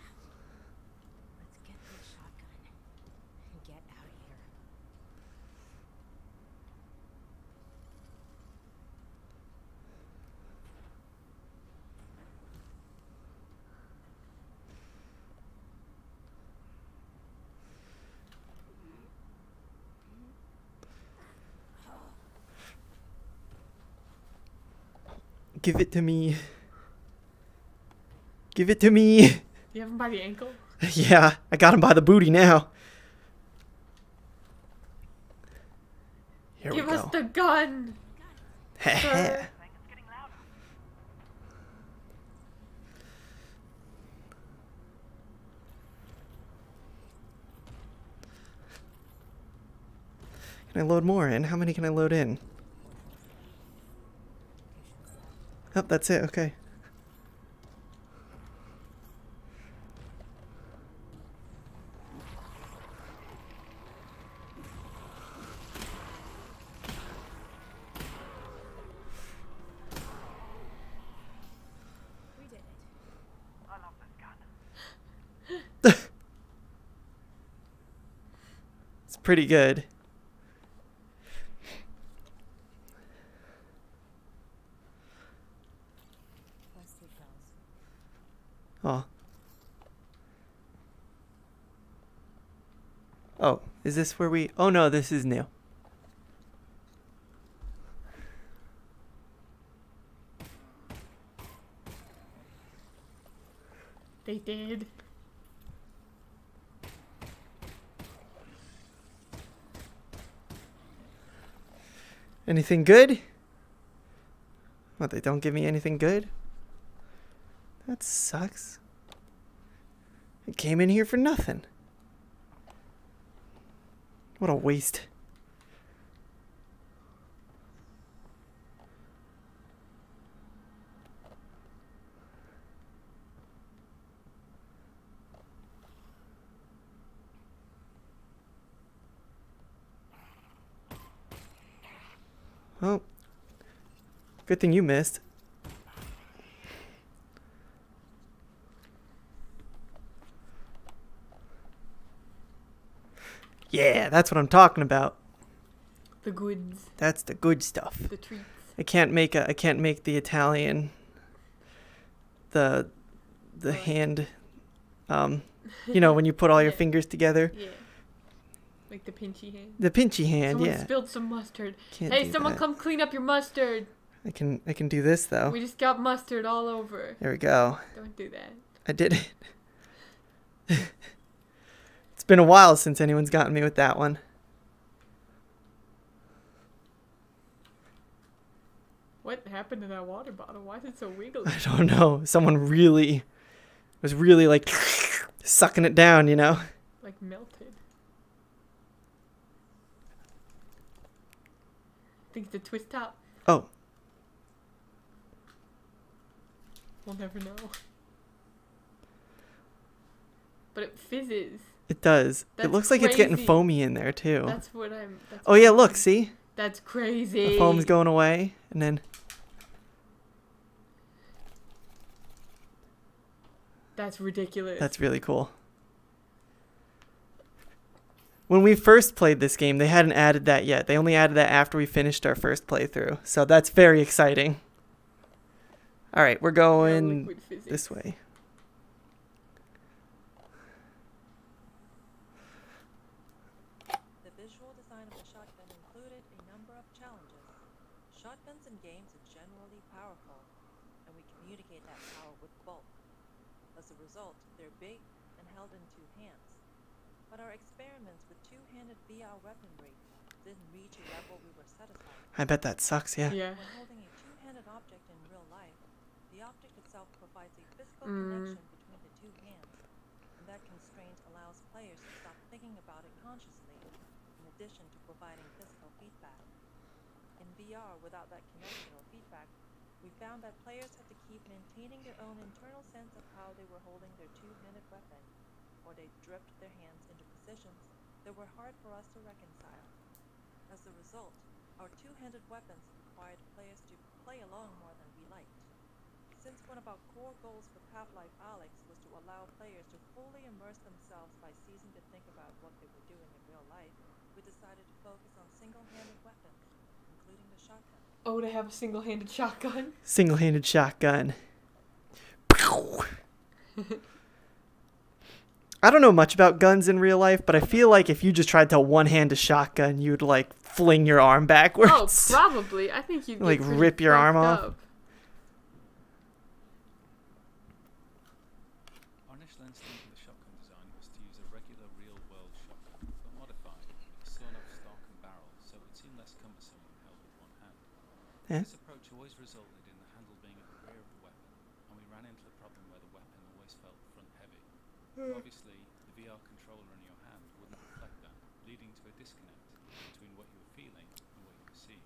Let's get this shotgun and get out of here. Give it to me. Give it to me. You have him by the ankle. yeah, I got him by the booty now. Here Give we go. Give us the gun. Can I load more in? How many can I load in? Oh, that's it. Okay. We did it. I love this gun. It's pretty good. Oh. Oh, is this where we... Oh no, this is new. They did. Anything good? Well, they don't give me anything good? That sucks. I came in here for nothing. What a waste. Oh. Good thing you missed. Yeah, that's what I'm talking about. The goods. That's the good stuff. The treats. I can't make a I can't make the Italian the the hand um you know when you put all your Yeah. fingers together. Yeah. Like the pinchy hand. The pinchy hand, Someone yeah. spilled some mustard. Can't hey, someone that. come clean up your mustard. I can I can do this though. We just got mustard all over. There we go. Don't do that. I did it. it's been a while since anyone's gotten me with that one. What happened to that water bottle? Why is it so wiggly? I don't know. Someone really was really like sucking it down, you know. Like melted. I think it's a twist top. Oh, We'll never know. But it fizzes. It does. That's it looks like it's getting foamy in there too. That's what I'm. That's oh what yeah, I'm look, see? That's crazy. The foam's going away and then That's ridiculous. That's really cool. When we first played this game, they hadn't added that yet. They only added that after we finished our first playthrough. So that's very exciting. All right, we're going this way. The visual design of the shotgun included a number of challenges. Shotguns in games are generally powerful, and we communicate that power with bulk. As a result, they're big and held in two hands. But our experiments with two-handed VR weaponry didn't reach a level we were satisfied. I bet that sucks, yeah. Yeah. When holding a two-handed object in real life, the object itself provides a physical Mm. connection between the two hands, and that constraint allows players to stop thinking about it consciously, in addition to providing physical feedback. In VR, without that connection or feedback, we found that players had to keep maintaining their own internal sense of how they were holding their two-handed weapon, or they drift their hands into positions that were hard for us to reconcile. As a result, our two-handed weapons required players to play along more than we liked. Since one of our core goals with Half-Life Alyx was to allow players to fully immerse themselves by ceasing to think about what they were doing in real life, we decided to focus on single-handed weapons, including the shotgun. Oh, to have a single-handed shotgun. Single-handed shotgun. I don't know much about guns in real life, but I feel like if you just tried to one-hand a shotgun, you'd like fling your arm backwards. Oh, probably. I think you'd Like, rip your arm fucked off? up. Our initial instinct with the shotgun design was to use a regular real-world shotgun, but modified with a sawn-off stock and barrel so it would seem less cumbersome when held with one hand. Yeah. This approach always resulted in the handle being at the rear of the weapon, and we ran into the problem where the weapon always felt front-heavy. Obviously, the VR controller in your hand wouldn't reflect that, leading to a disconnect between what you were feeling and what you were seeing.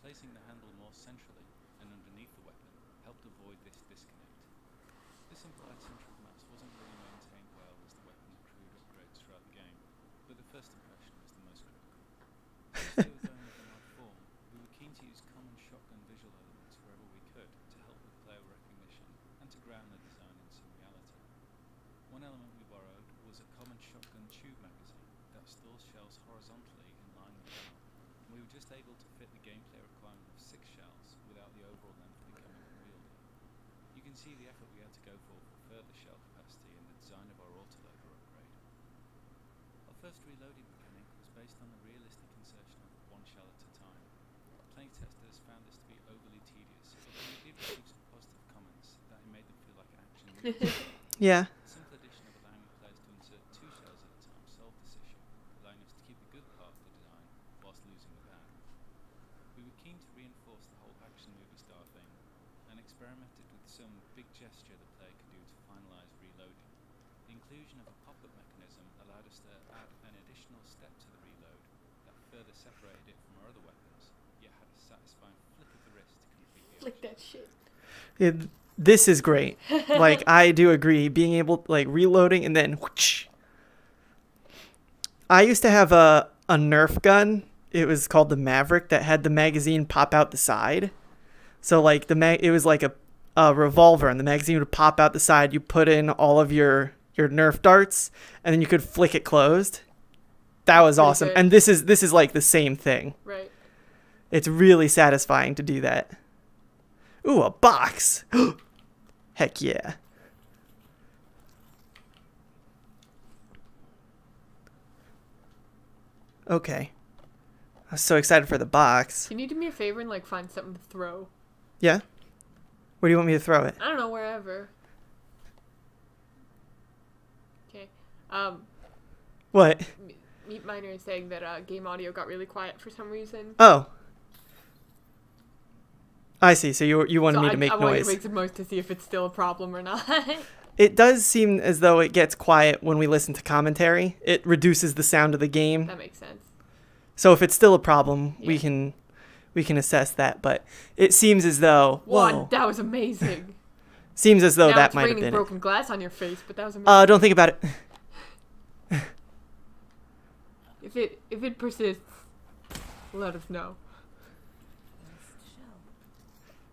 Placing the handle more centrally and underneath the weapon helped avoid this disconnect. This implied central mass wasn't really maintained well as the weapon accrued upgrades throughout the game, but the first impression was the most critical. Since they were going with an art form, we were keen to use common shotgun visual elements wherever we could to help with player recognition and to ground the design in some reality. One element we borrowed was a common shotgun tube magazine that stores shells horizontally in line with the barrel, and we were just able to fit the gameplay requirement of six shells without the overall length becoming unwieldy. You can see the effort we had to go for for further shell capacity in the design of our autoloader upgrade. Our first reloading mechanic was based on the realistic insertion of one shell at a time. Playtesters found this to be overly tedious, but we did receive some positive comments that it made them feel like an action movies. Yeah. The simple addition of allowing the players to insert two shells at a time solved this issue, allowing us to keep the good part of the design whilst losing the bad. We keen to reinforce the whole action movie style thing, and experimented with some big gesture the player could do to finalize reloading. The inclusion of a pop-up mechanism allowed us to add an additional step to the reload that further separated it from our other weapons, yet had a satisfying flick of the wrist to complete the Flick that shit. It, this is great. like I do agree, being able like reloading and then whoosh. I used to have a a Nerf gun. It was called the Maverick that had the magazine pop out the side. So like the mag, it was like a a revolver, and the magazine would pop out the side. You put in all of your your Nerf darts, and then you could flick it closed. That was Pretty awesome. good. And this is this is like the same thing. Right. It's really satisfying to do that. Ooh, a box. Heck yeah. Okay. I was so excited for the box. Can you do me a favor and like find something to throw? Yeah? Where do you want me to throw it? I don't know, wherever. Okay. Um, What? Meat Miner is saying that uh, game audio got really quiet for some reason. Oh. I see. So you you wanted So me I, to make I want you noise. to make some noise to see if it's still a problem or not. It does seem as though it gets quiet when we listen to commentary. It reduces the sound of the game. that makes sense. So if it's still a problem, we can we can assess that. But it seems as though One, whoa, that was amazing. seems as though now that might have been. It. broken glass on your face, but that was amazing. Uh, don't think about it. If it if it persists, let us know.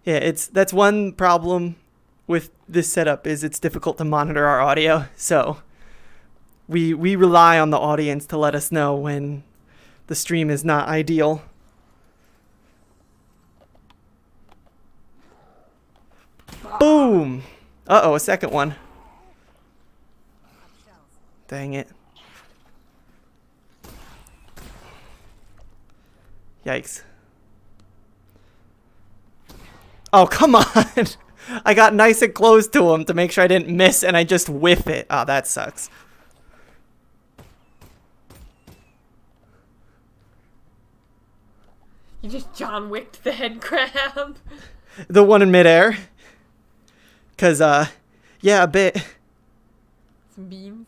Yeah, it's that's one problem with this setup is it's difficult to monitor our audio. So we we rely on the audience to let us know when the stream is not ideal. Boom. Uh-oh, a second one. Dang it. Yikes. Oh, come on. I got nice and close to him to make sure I didn't miss, and I just whiff it. Oh, that sucks. You just John Wicked the head crab. The one in midair. Because, uh, yeah, a bit. Some beans.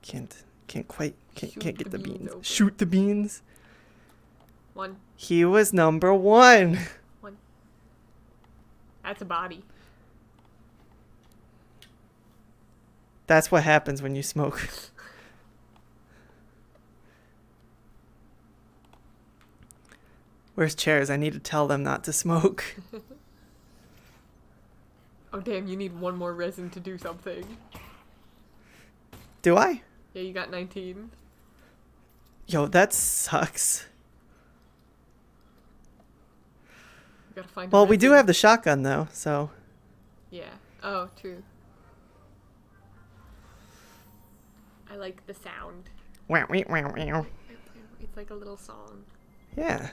Can't, can't quite, can't, Shoot can't get the the beans beans. Shoot the beans. One. He was number one. One. That's a body. That's what happens when you smoke. Where's chairs? I need to tell them not to smoke. Oh damn, you need one more resin to do something. Do I? Yeah, you got 19. Yo, that sucks. Gotta find. Well, we do have the shotgun though, so Yeah. Oh, true. I like the sound. Wow, wow, wow, wow. It's like a little song. yeah.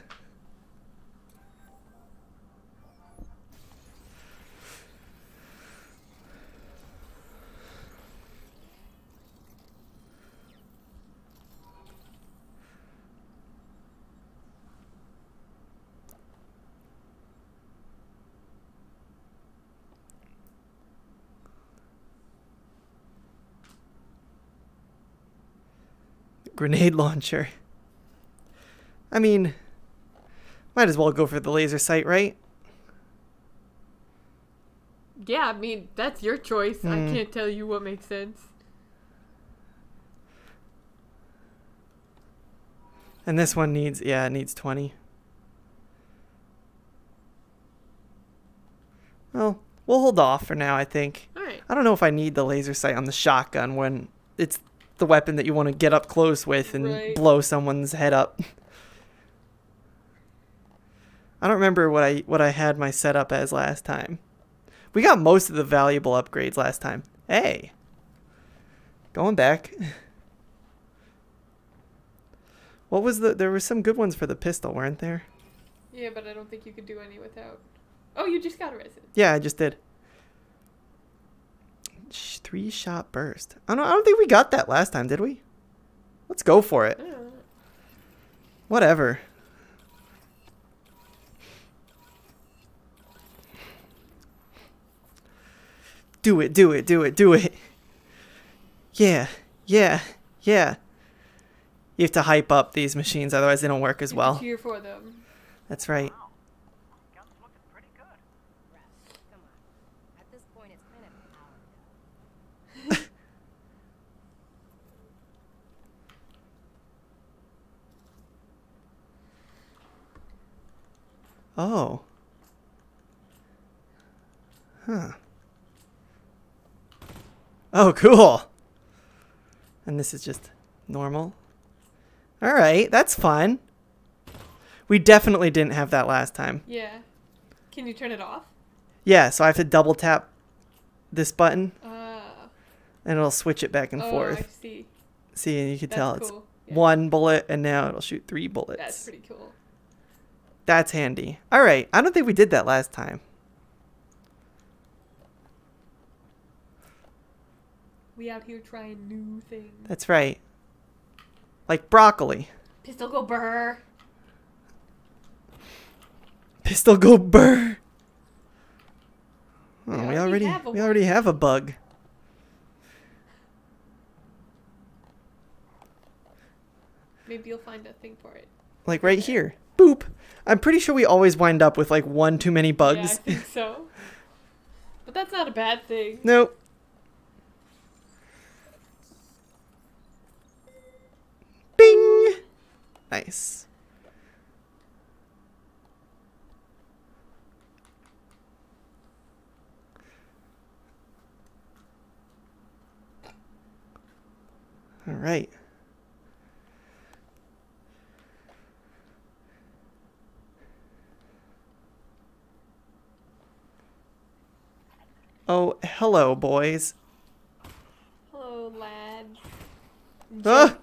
Grenade launcher. I mean, might as well go for the laser sight, right? Yeah, I mean that's your choice. I Hmm. can't tell you what makes sense. And this one needs, yeah, it needs 20. Well, we'll hold off for now, I think. Alright. I don't know if I need the laser sight on the shotgun when it's the weapon that you want to get up close with and Right. blow someone's head up. I don't remember what I what I had my setup as last time. We got most of the valuable upgrades last time. Hey. Going back. What was the there were some good ones for the pistol, weren't there? Yeah, but I don't think you could do any without. Oh, you just got a resin. Yeah, I just did. Three shot burst. I don't. I don't think we got that last time, did we? Let's go for it. I don't know. Whatever. Do it, do it, do it, do it. Yeah, yeah, yeah. You have to hype up these machines, otherwise they don't work as well. Cheer for them. That's right. Russ, come on. At this point, it's kind of our Oh. Huh. Oh, cool. And this is just normal. All right, that's fun. We definitely didn't have that last time. Yeah. Can you turn it off? Yeah, so I have to double tap this button Ah. and it'll switch it back and oh, forth. I see. See, and you can That's tell it's. Yeah. one bullet and now it'll shoot three bullets. That's pretty cool. That's handy. All right, I don't think we did that last time. We out here trying new things. That's right. Like broccoli. Pistol go burr. Pistol go burr. Oh, we already already have a we already have a bug. Maybe you'll find a thing for it. Like right here. Boop. I'm pretty sure we always wind up with like one too many Yeah, I bugs. think so. But that's not a bad thing. nope. Bing. Nice. All right. Oh, hello, boys. Hello, lads. Ah!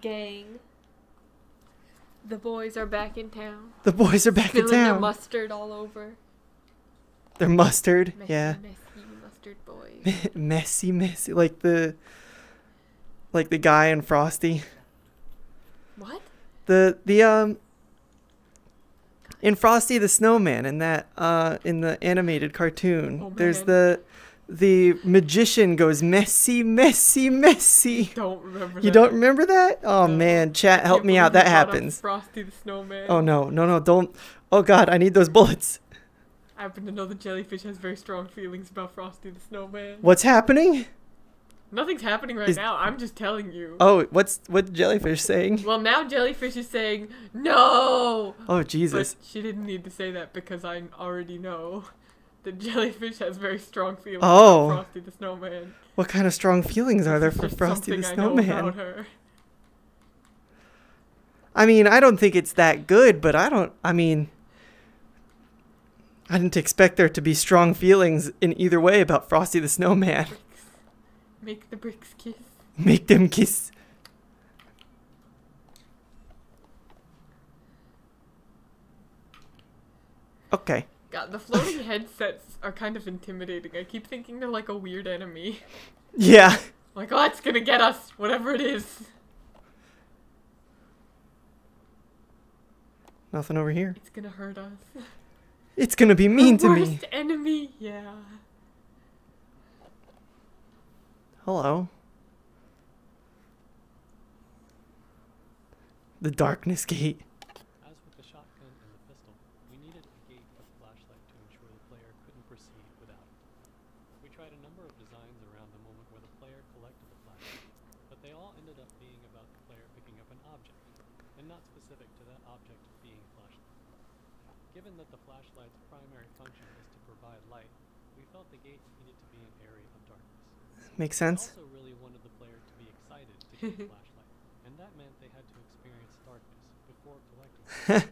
Gang. The boys are back in town. The boys are back in Spilling their town. mustard all over. They're mustard. Messy, yeah. messy mustard boys. messy, messy. Like the like the guy in Frosty. What? The the um in Frosty the Snowman in that uh in the animated cartoon. Oh, there's the the magician goes messy, messy, messy. Don't remember that. You that. don't remember that? Oh man, chat, help me out. That you brought up happens. Frosty the Snowman. Oh no, no, no, don't. Oh god, I need those bullets. I happen to know the jellyfish has very strong feelings about Frosty the Snowman. What's happening? Nothing's happening right Is- now. I'm just telling you. Oh, what's what jellyfish saying? Well, now Jellyfish is saying no. Oh Jesus. But she didn't need to say that because I already know that Jellyfish has very strong feelings Oh. about Frosty the Snowman. What kind of strong feelings are there for Frosty the something I know Snowman? about her. I mean, I don't think it's that good, but I don't. I mean, I didn't expect there to be strong feelings in either way about Frosty the Snowman. Make the bricks kiss. Make them kiss. Okay. God, the floating headsets are kind of intimidating. I keep thinking they're like a weird enemy. Yeah. Like, oh, it's gonna get us, whatever it is. Nothing over here. It's gonna hurt us. It's gonna be mean the to me. worst enemy, yeah. Hello. The darkness gate. As with the shotgun and the pistol, we needed a gate with a flashlight to ensure the player couldn't proceed without it. We tried a number of designs around the moment where the player collected the flashlight, but they all ended up being about the player picking up an object, and not specific to that object being a flashlight. Given that the flashlight's primary function is to provide light, we felt the gate needed to be an area of darkness. Makes We sense. also really wanted the player to be excited to get the flashlight, and that meant they had to experience darkness before collecting it.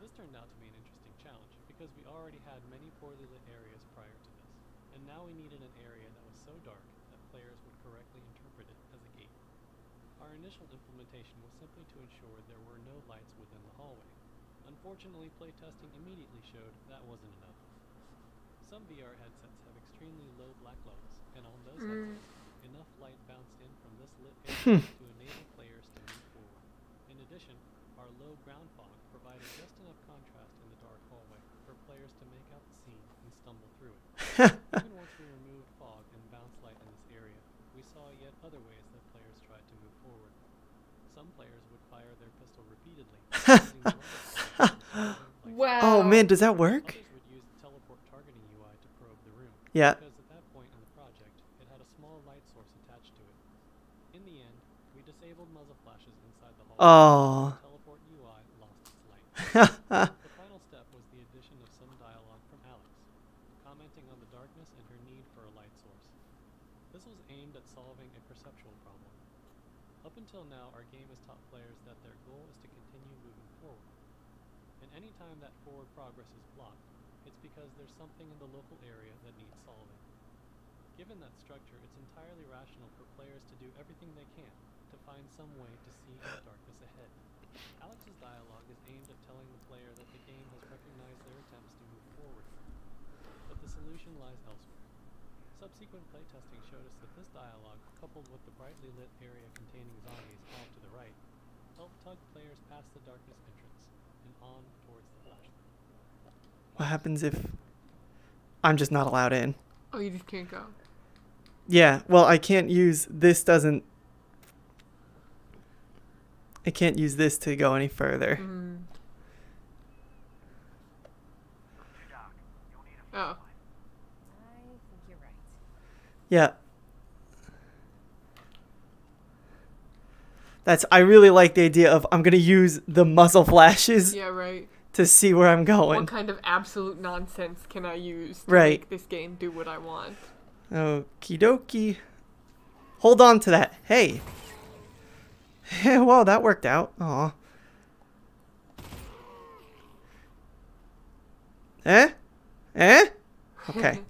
this turned out to be an interesting challenge because we already had many poorly lit areas prior to this, and now we needed an area that was so dark that players would correctly interpret it as a gate. Our initial implementation was simply to ensure there were no lights within the hallway. Unfortunately, playtesting immediately showed that wasn't enough. Some VR headsets have extremely low black levels, and on those mm. levels, enough light bounced in from this lit area to enable players to move forward. In addition, our low ground fog provided just enough contrast in the dark hallway for players to make out the scene and stumble through it. Even once we removed fog and bounce light in this area, we saw yet other ways that players tried to move forward. Some players would fire their pistol repeatedly. wow. Oh man, does that work? Yeah. Because at that point in the project, it had a small light source attached to it. In the end, we disabled muzzle flashes inside the hall. Oh. The teleport UI lost its light. the final step was the addition of some dialogue from Alyx, commenting on the darkness and her need for a light source. This was aimed at solving a perceptual problem. Up until now, our game has taught players that their goal is to continue moving forward. And any time that forward progress is blocked, it's because there's something in the local area that needs solving. Given that structure, it's entirely rational for players to do everything they can to find some way to see the darkness ahead. Alyx's dialogue is aimed at telling the player that the game has recognized their attempts to move forward, but the solution lies elsewhere. Subsequent playtesting showed us that this dialogue, coupled with the brightly lit area containing zombies off to the right, helped tug players past the darkness entrance and on towards the flashlight. What happens if I'm just not allowed in? Oh, you just can't go. Yeah, well, I can't use this doesn't I can't use this to go any further. Mm. Oh. I think you're right. Yeah. That's I really like the idea of I'm going to use the muzzle flashes Yeah, right. to see where I'm going. What kind of absolute nonsense can I use to Right. make this game do what I want? Okie dokie. Hold on to that. Hey. well, that worked out. Aw. Eh? Eh? Okay.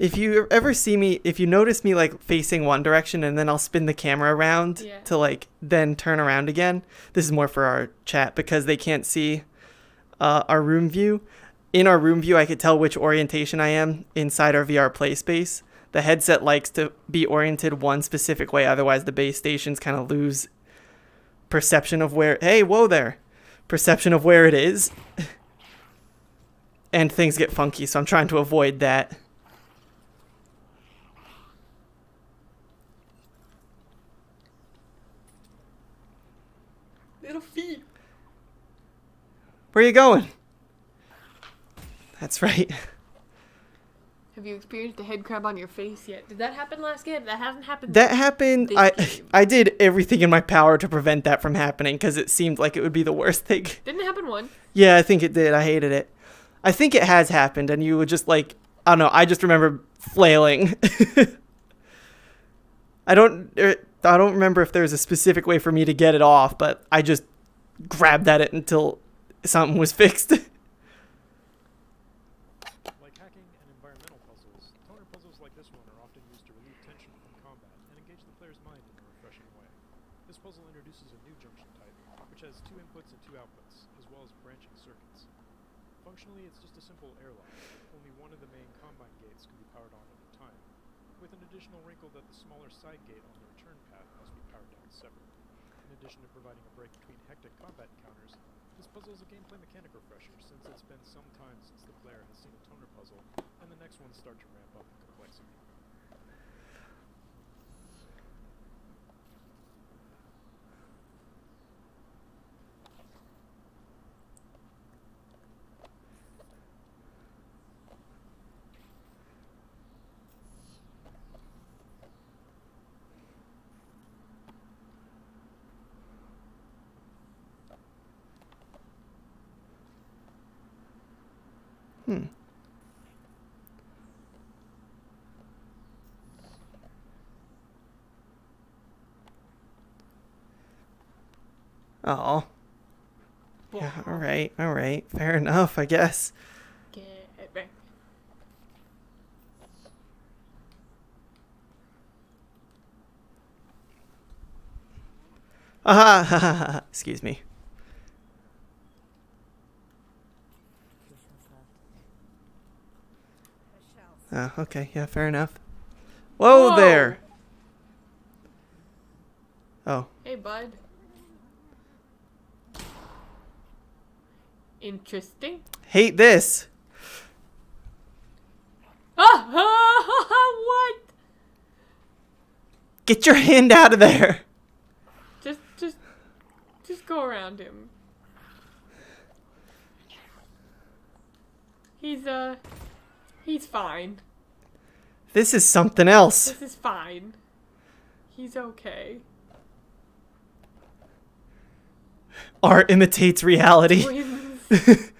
If you ever see me, if you notice me like facing one direction and then I'll spin the camera around Yeah. to like then turn around again, this is more for our chat because they can't see uh, our room view. In our room view, I could tell which orientation I am inside our VR play space. The headset likes to be oriented one specific way, otherwise, the base stations kind of lose perception of where, hey, whoa there, perception of where it is. and things get funky, so I'm trying to avoid that. Where are you going? That's right. Have you experienced a head crab on your face yet? Did that happen last game? That hasn't happened. That happened. I game. I did everything in my power to prevent that from happening because it seemed like it would be the worst thing. Didn't it happen one. Yeah, I think it did. I hated it. I think it has happened, and you would just like I don't know. I just remember flailing. I don't. er, I don't remember if there's a specific way for me to get it off, but I just grabbed at it until something was fixed. Like hacking and environmental puzzles, toner puzzles like this one are often used to relieve tension from combat and engage the player's mind in a refreshing way. This puzzle introduces a new junction type, which has two inputs and two outputs, as well as branching circuits. Functionally, it's just a simple airlock. Only one of the main combine gates can be powered on at a time, with an additional wrinkle that the smaller side gate on the return path must be powered down separately. In addition to providing a break between hectic combat encounters, this puzzle is a gameplay mechanic refresher since it's been some time since the player has seen a toner puzzle, and the next ones start to ramp up in complexity. Hmm. Oh. Yeah, all right, all right. Fair enough, I guess. Get back. Aha! Excuse me. Oh, okay. Yeah, fair enough. Whoa, Whoa. there. Oh. Hey, bud. Interesting. Hate this. Ah, what? Get your hand out of there. Just, just, just go around him. He's uh, he's fine. This is something else. This is fine. He's okay. Art imitates reality.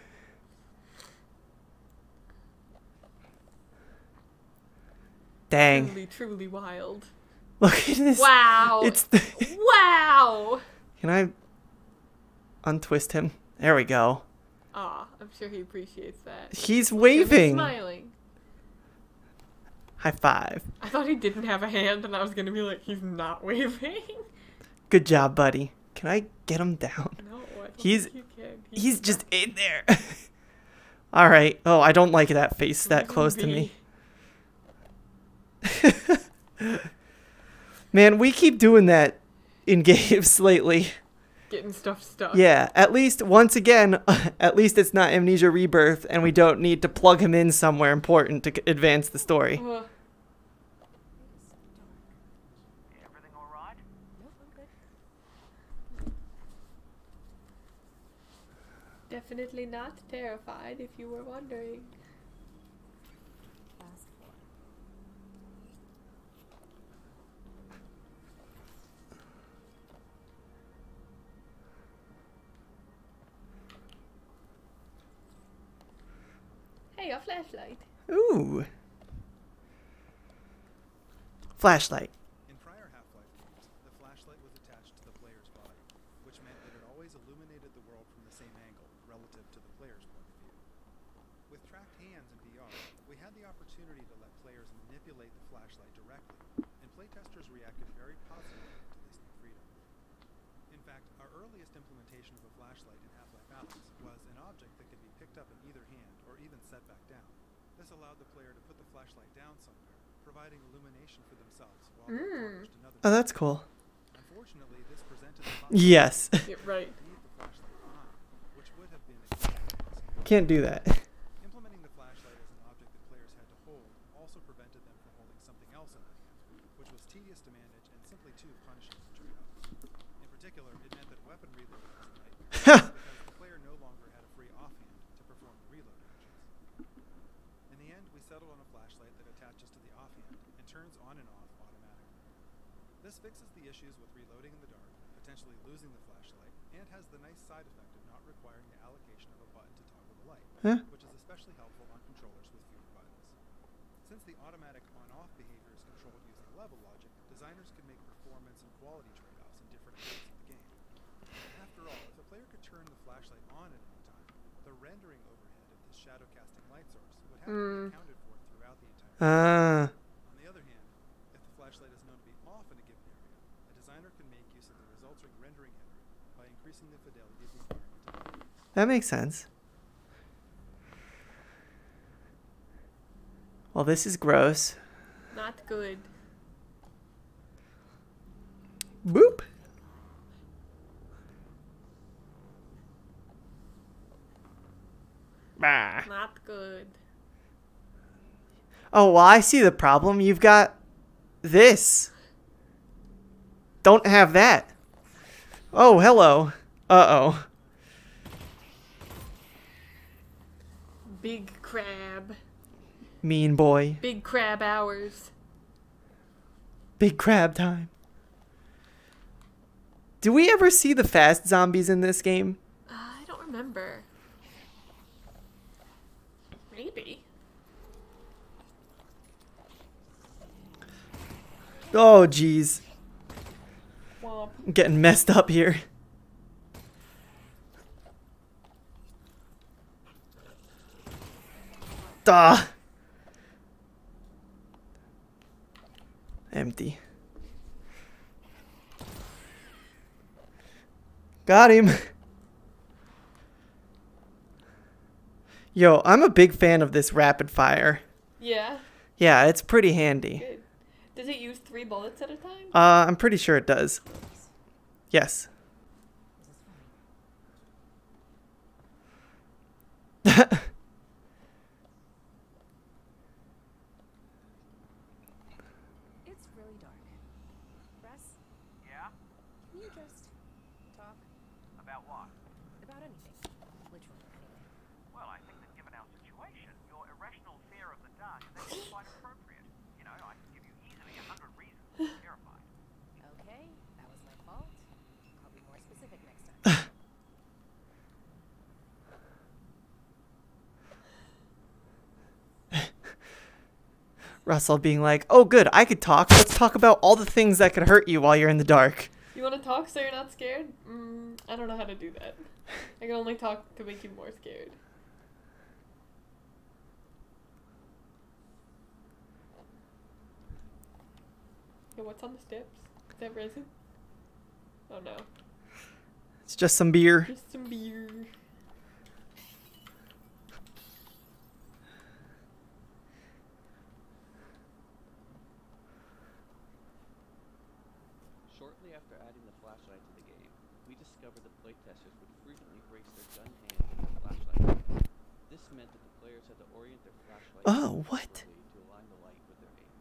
Dang. Truly, truly wild. Look at this. Wow. It's wow. Can I untwist him? There we go. Ah, I'm sure he appreciates that. He's him, he's waving. smiling. High five. I thought he didn't have a hand, and I was gonna be like, he's not waving. Good job, buddy. Can I get him down? No, He's can. he's just in there. All right. Oh, I don't like that face that close to me. Man, we keep doing that in games lately. Getting stuff stuck. Yeah, at least once again, at least it's not Amnesia Rebirth, and we don't need to plug him in somewhere important to advance the story. Uh, Everything all right? Definitely not terrified, if you were wondering. Hey, a flashlight. Ooh. Flashlight. In prior Half-Life games, the flashlight was attached to the player's body, which meant that it always illuminated the world from the same angle relative to the player's point of view. With tracked hands in VR, we had the opportunity to let players manipulate the flashlight directly, and playtesters reacted very positively to this new freedom. In fact, our earliest implementation of a flashlight in Half-Life Alyx was an object that could be picked up in either hand or even set back down. This allowed the player to put the flashlight down somewhere, providing illumination for themselves while Mm. accomplished another Oh, that's cool. Unfortunately, this presented the Yes. Yeah, right. to leave the flashlight behind, which would have been Can't do that. Implementing the flashlight as an object that players had to hold also prevented them from holding something else in their hand, which was tedious to manage and simply too punishing to trade-off. In particular, it meant that weapon reloading was a nightmare because the player no longer had a free offhand to perform the reload actions. In the end, we settled on a flashlight that attaches to the offhand and turns on and off automatically. This fixes the issues with reloading in the dark, potentially losing the flashlight, and has the nice side effect of not requiring the allocation of a button to toggle the light, Huh? which is especially helpful on controllers with fewer buttons. Since the automatic on-off behavior is controlled using level logic, designers can make performance and quality trade-offs in different areas of the game. After all, if a player could turn the flashlight on at any time, the rendering this shadow casting light source would have to Mm. be accounted for throughout the entire Ah. on the other hand, if the flashlight is known to be off in a given area, a designer can make use of the resulting rendering error by increasing the fidelity of the environment. That makes sense. Well, this is gross. Not good. Boop. Bah. Not good. Oh, well, I see the problem. You've got this. Don't have that. Oh, hello. Uh oh. Big crab. Mean boy. Big crab hours. Big crab time. Do we ever see the fast zombies in this game? Uh, I don't remember. Maybe. Oh, jeez. I'm getting messed up here. Duh. Empty. Got him. Yo, I'm a big fan of this rapid fire. Yeah. Yeah, it's pretty handy. Good. Does it use three bullets at a time? Uh, I'm pretty sure it does. Yes. It's really dark. Russ, Yeah? can you just talk About what? about anything? Literally anything. Well, I think that given our situation, your irrational fear of the dark is actually quite appropriate. You know, I can give you easily a hundred reasons to be terrified. Okay, that was my fault. I'll be more specific next time. Russell being like, "Oh, good, I could talk. Let's talk about all the things that could hurt you while you're in the dark." You want to talk so you're not scared? Mm, I don't know how to do that. I can only talk to make you more scared. Yeah, what's on the steps? Is that resin? Oh no. It's just some beer. Just some beer. Shortly after adding the flashlight to the game, we discovered that playtesters would frequently brace their gun hand with the flashlight. This meant that the players had to orient their flashlight Oh, what? appropriately to align the light with Oh, their aim.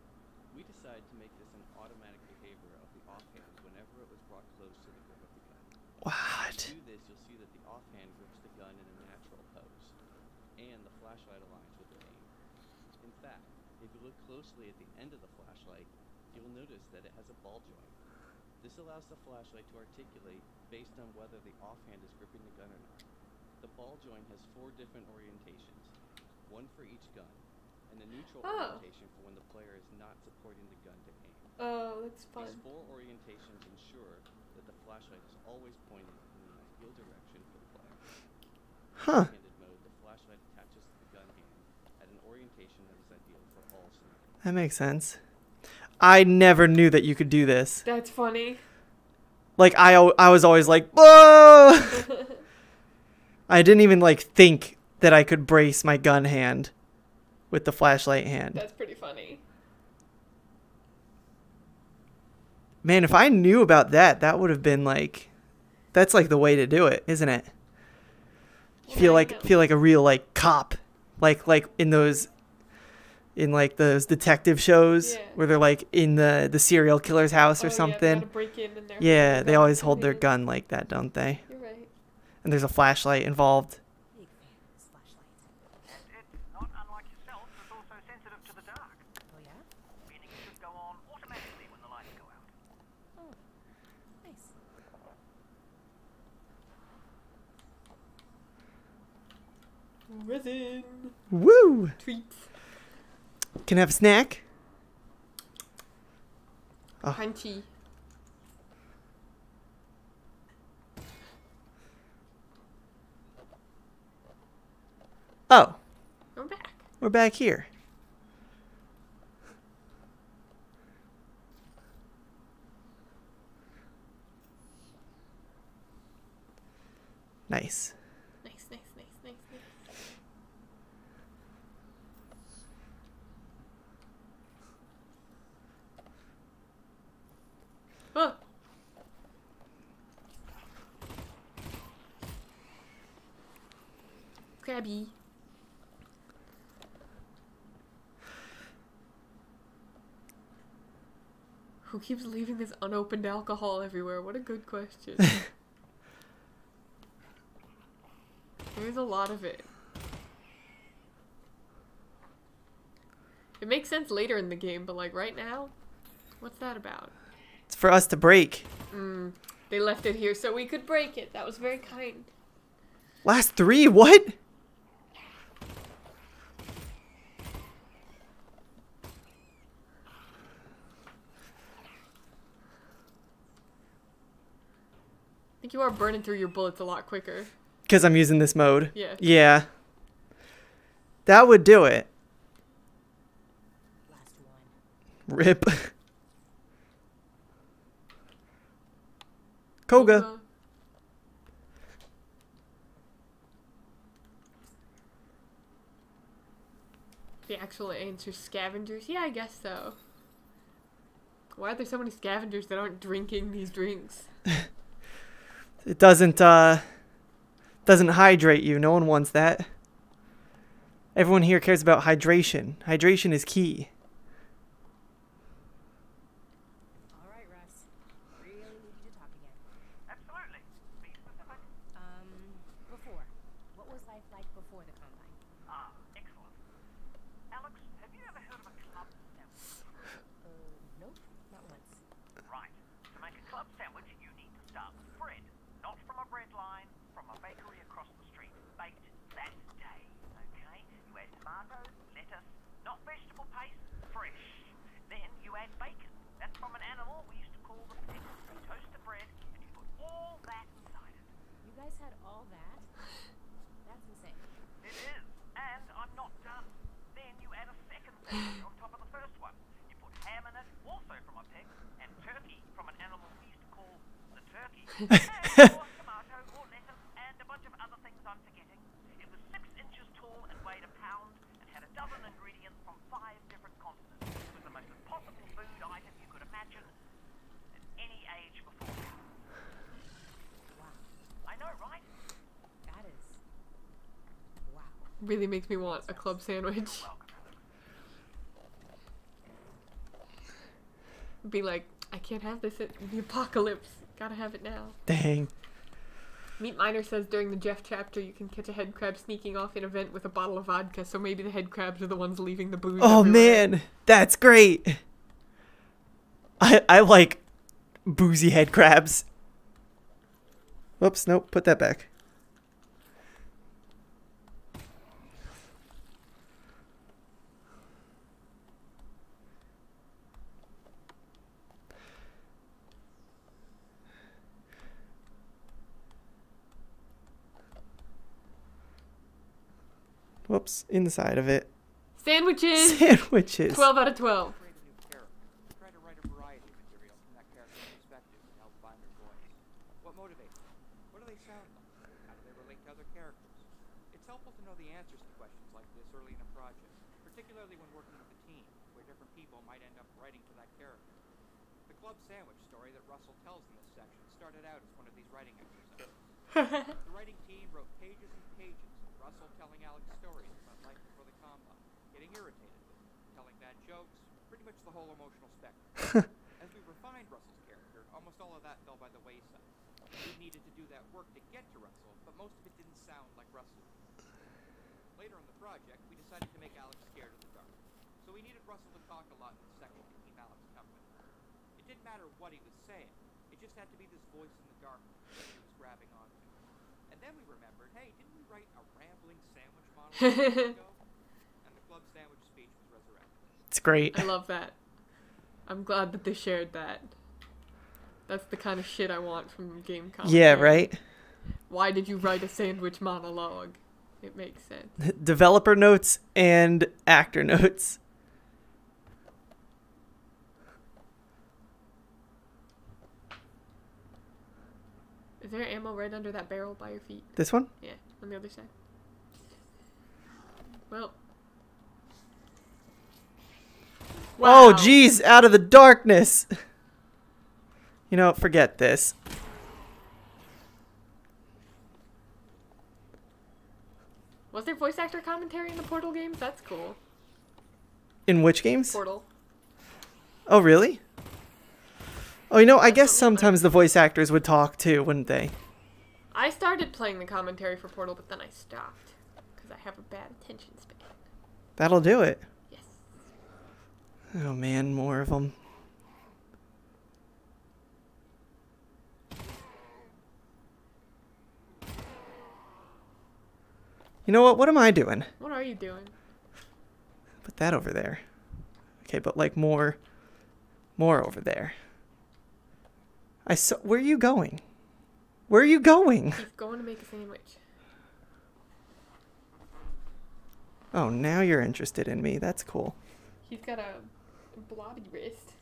We decided to make this an automatic behavior of the offhand whenever it was brought close to the grip of the gun. What? To do this, you'll see that the offhand grips the gun in a natural pose, and the flashlight aligns with the aim. In fact, if you look closely at the end of the flashlight, you'll notice that it has a ball joint. This allows the flashlight to articulate based on whether the offhand is gripping the gun or not. The ball joint has four different orientations, one for each gun, and a neutral Oh. orientation for when the player is not supporting the gun to aim. Oh, that's fun. These four orientations ensure that the flashlight is always pointed in the ideal direction for the player. Huh. In handed mode, the flashlight attaches to the gun hand at an orientation that is ideal for all scenarios. That makes sense. I never knew that you could do this. That's funny. Like I, I was always like, "Whoa!" I didn't even like think that I could brace my gun hand with the flashlight hand. That's pretty funny. Man, if I knew about that, that would have been like, that's like the way to do it, isn't it? Feel like feel like a real like cop, like like in those, in like those detective shows Yeah. where they're like in the the serial killer's house Oh, or yeah, they something. gotta break in and yeah, they always hold their gun like that, don't they? You're right. And there's a flashlight involved. And it, not unlike yourself, is also sensitive to the dark. Oh yeah? Meaning it should go on automatically when the lights go out. Oh, nice. Resin. Woo! Treats. Can I have a snack? Ah. Oh. Crunchy. Oh, We're back. we're back here. Nice. Nice, nice, nice, nice, nice. Oh. Crabby. Who keeps leaving this unopened alcohol everywhere? What a good question. There's a lot of it. It makes sense later in the game, but like right now, what's that about? It's for us to break. Mm, they left it here so we could break it. That was very kind. Last three? What? Think you are burning through your bullets a lot quicker. Because I'm using this mode. Yeah. Yeah. That would do it. Rip. Koga. The actual answer scavengers? Yeah, I guess so. Why are there so many scavengers that aren't drinking these drinks? It doesn't uh doesn't hydrate you. No one wants that. Everyone here cares about hydration. Hydration is key. All right, Russ. Really need you to talk again. Absolutely. Be specific. Um, before. What was life like before the combine? Ah, excellent. Alyx, have you ever heard of a club sandwich? Uh, nope, not once. Right. To make a club sandwich, you need to start with bread. Not from a bread line, from a bakery across the street. Baked that day. Okay? You add tomatoes, lettuce, not vegetable paste, fresh. Then you add bacon. That's from an animal we used to call the pig. You toast the bread, and you put all that inside it. You guys had all that? That's insane. It is, and I'm not done. Then you add a second sandwich on top of the first one. You put ham in it, also from a pig, and turkey from an animal we used to call the turkey. and or tomato or lettuce and a bunch of other things I'm forgetting. It was six inches tall and weighed a pound and had a dozen ingredients from five different continents. It was the most impossible food item you could imagine at any age before. Wow. I know, right? That is. Wow. Really makes me want a club sandwich. Be like, I can't have this at the apocalypse. Gotta have it now. Dang. Meat Miner says during the Jeff chapter you can catch a head crab sneaking off in a vent with a bottle of vodka, so maybe the head crabs are the ones leaving the booze. Oh everywhere. man, that's great. I I like boozy head crabs. Whoops, nope, put that back. Whoops, inside of it. Sandwiches! Sandwiches. 12 out of 12. Try to write a variety of material from that character's perspective to help find their voice. What motivates them? What do they sound like? How do they relate to other characters? It's helpful to know the answers to questions like this early in a project, particularly when working with a team, where different people might end up writing for that character. The club sandwich story that Russell tells in this section started out as one of these writing exercises. the writing team wrote pages and pages of Russell telling Alyx stories about life before the combine, getting irritated with him, telling bad jokes, pretty much the whole emotional spectrum. As we refined Russell's character, almost all of that fell by the wayside. We needed to do that work to get to Russell, but most of it didn't sound like Russell. Later in the project, we decided to make Alyx scared of the dark. So we needed Russell to talk a lot in the section to keep Alyx company. It didn't matter what he was saying, it just had to be this voice in the dark that he was grabbing onto. And then we remembered, hey, didn't we write a rambling sandwich model a while ago? And the club sandwich speech was resurrected. It's great. I love that. I'm glad that they shared that. That's the kind of shit I want from game commentary. Yeah, right? Why did you write a sandwich monologue? It makes sense. Developer notes and actor notes. Is there ammo right under that barrel by your feet? This one? Yeah, on the other side. Well. Oh, jeez, out of the darkness. You know, forget this. Was there voice actor commentary in the Portal games? That's cool. In which games? Portal. Oh, really? Oh, you know, I guess sometimes the voice actors would talk too, wouldn't they? I started playing the commentary for Portal, but then I stopped because I have a bad attention span. That'll do it. Oh man, more of them. You know what? What am I doing? What are you doing? Put that over there. Okay, but like more, more over there. I saw. Where are you going? Where are you going? He's going to make a sandwich. Oh, now you're interested in me. That's cool. He's got a blobby wrist.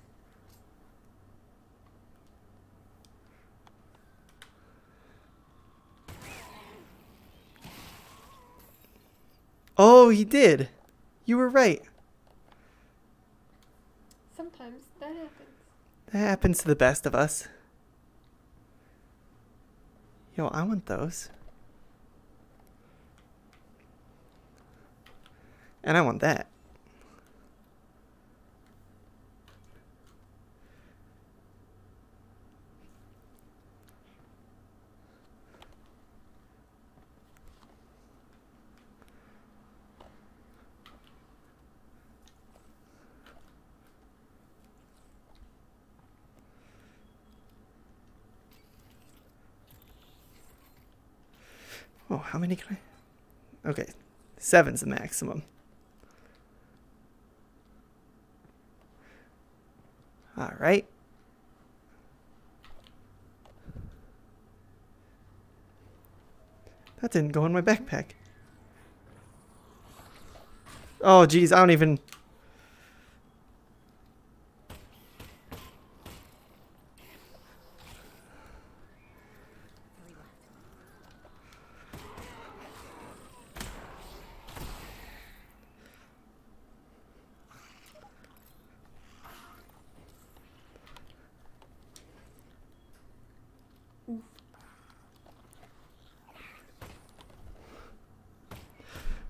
Oh, he did. You were right. Sometimes that happens. That happens to the best of us. Yo, I want those. And I want that. How many can I? Okay, seven's the maximum. All right. That didn't go in my backpack. Oh, geez, I don't even.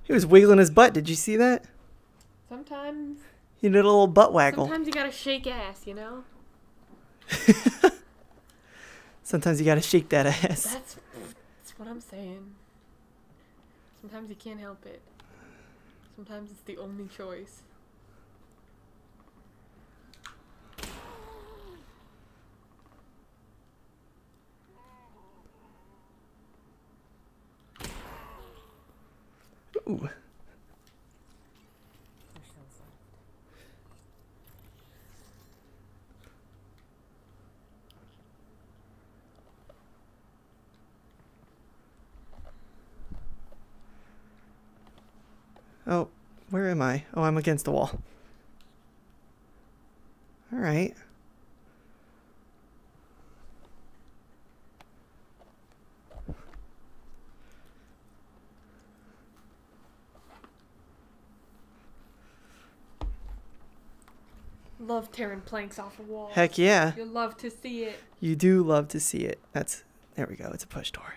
He was wiggling his butt. Did you see that? Sometimes. He did a little butt waggle. Sometimes you gotta shake ass, you know. Sometimes you gotta shake that ass. That's that's what I'm saying. Sometimes you can't help it. Sometimes it's the only choice. Oh, where am I? Oh, I'm against the wall. All right. Love tearing planks off a wall. Heck yeah. You'll love to see it. You do love to see it. That's there we go. It's a push door.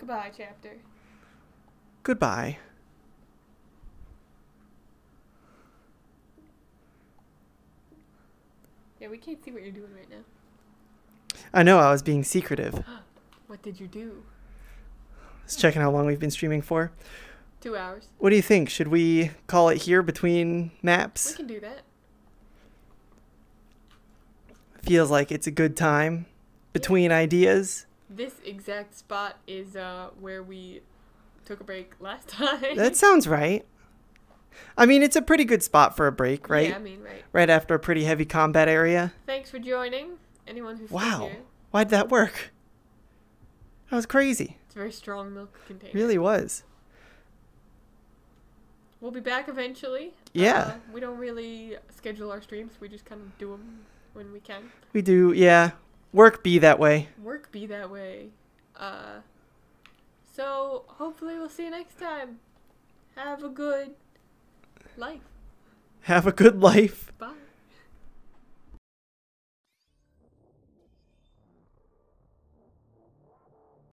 Goodbye, chapter. Goodbye. Yeah, we can't see what you're doing right now. I know I was being secretive. What did you do? Just checking how long we've been streaming for. Two hours. What do you think? Should we call it here between maps? We can do that. Feels like it's a good time between ideas. This exact spot is uh where we took a break last time. That sounds right. I mean, it's a pretty good spot for a break, right? Yeah, I mean, right. Right after a pretty heavy combat area. Thanks for joining. Anyone who's Wow. Why'd that work? That was crazy. It's a very strong milk container. Really was. We'll be back eventually. Yeah. Uh, we don't really schedule our streams. We just kind of do them when we can. We do, yeah. Work be that way. Work be that way. Uh, so hopefully we'll see you next time. Have a good life. Have a good life.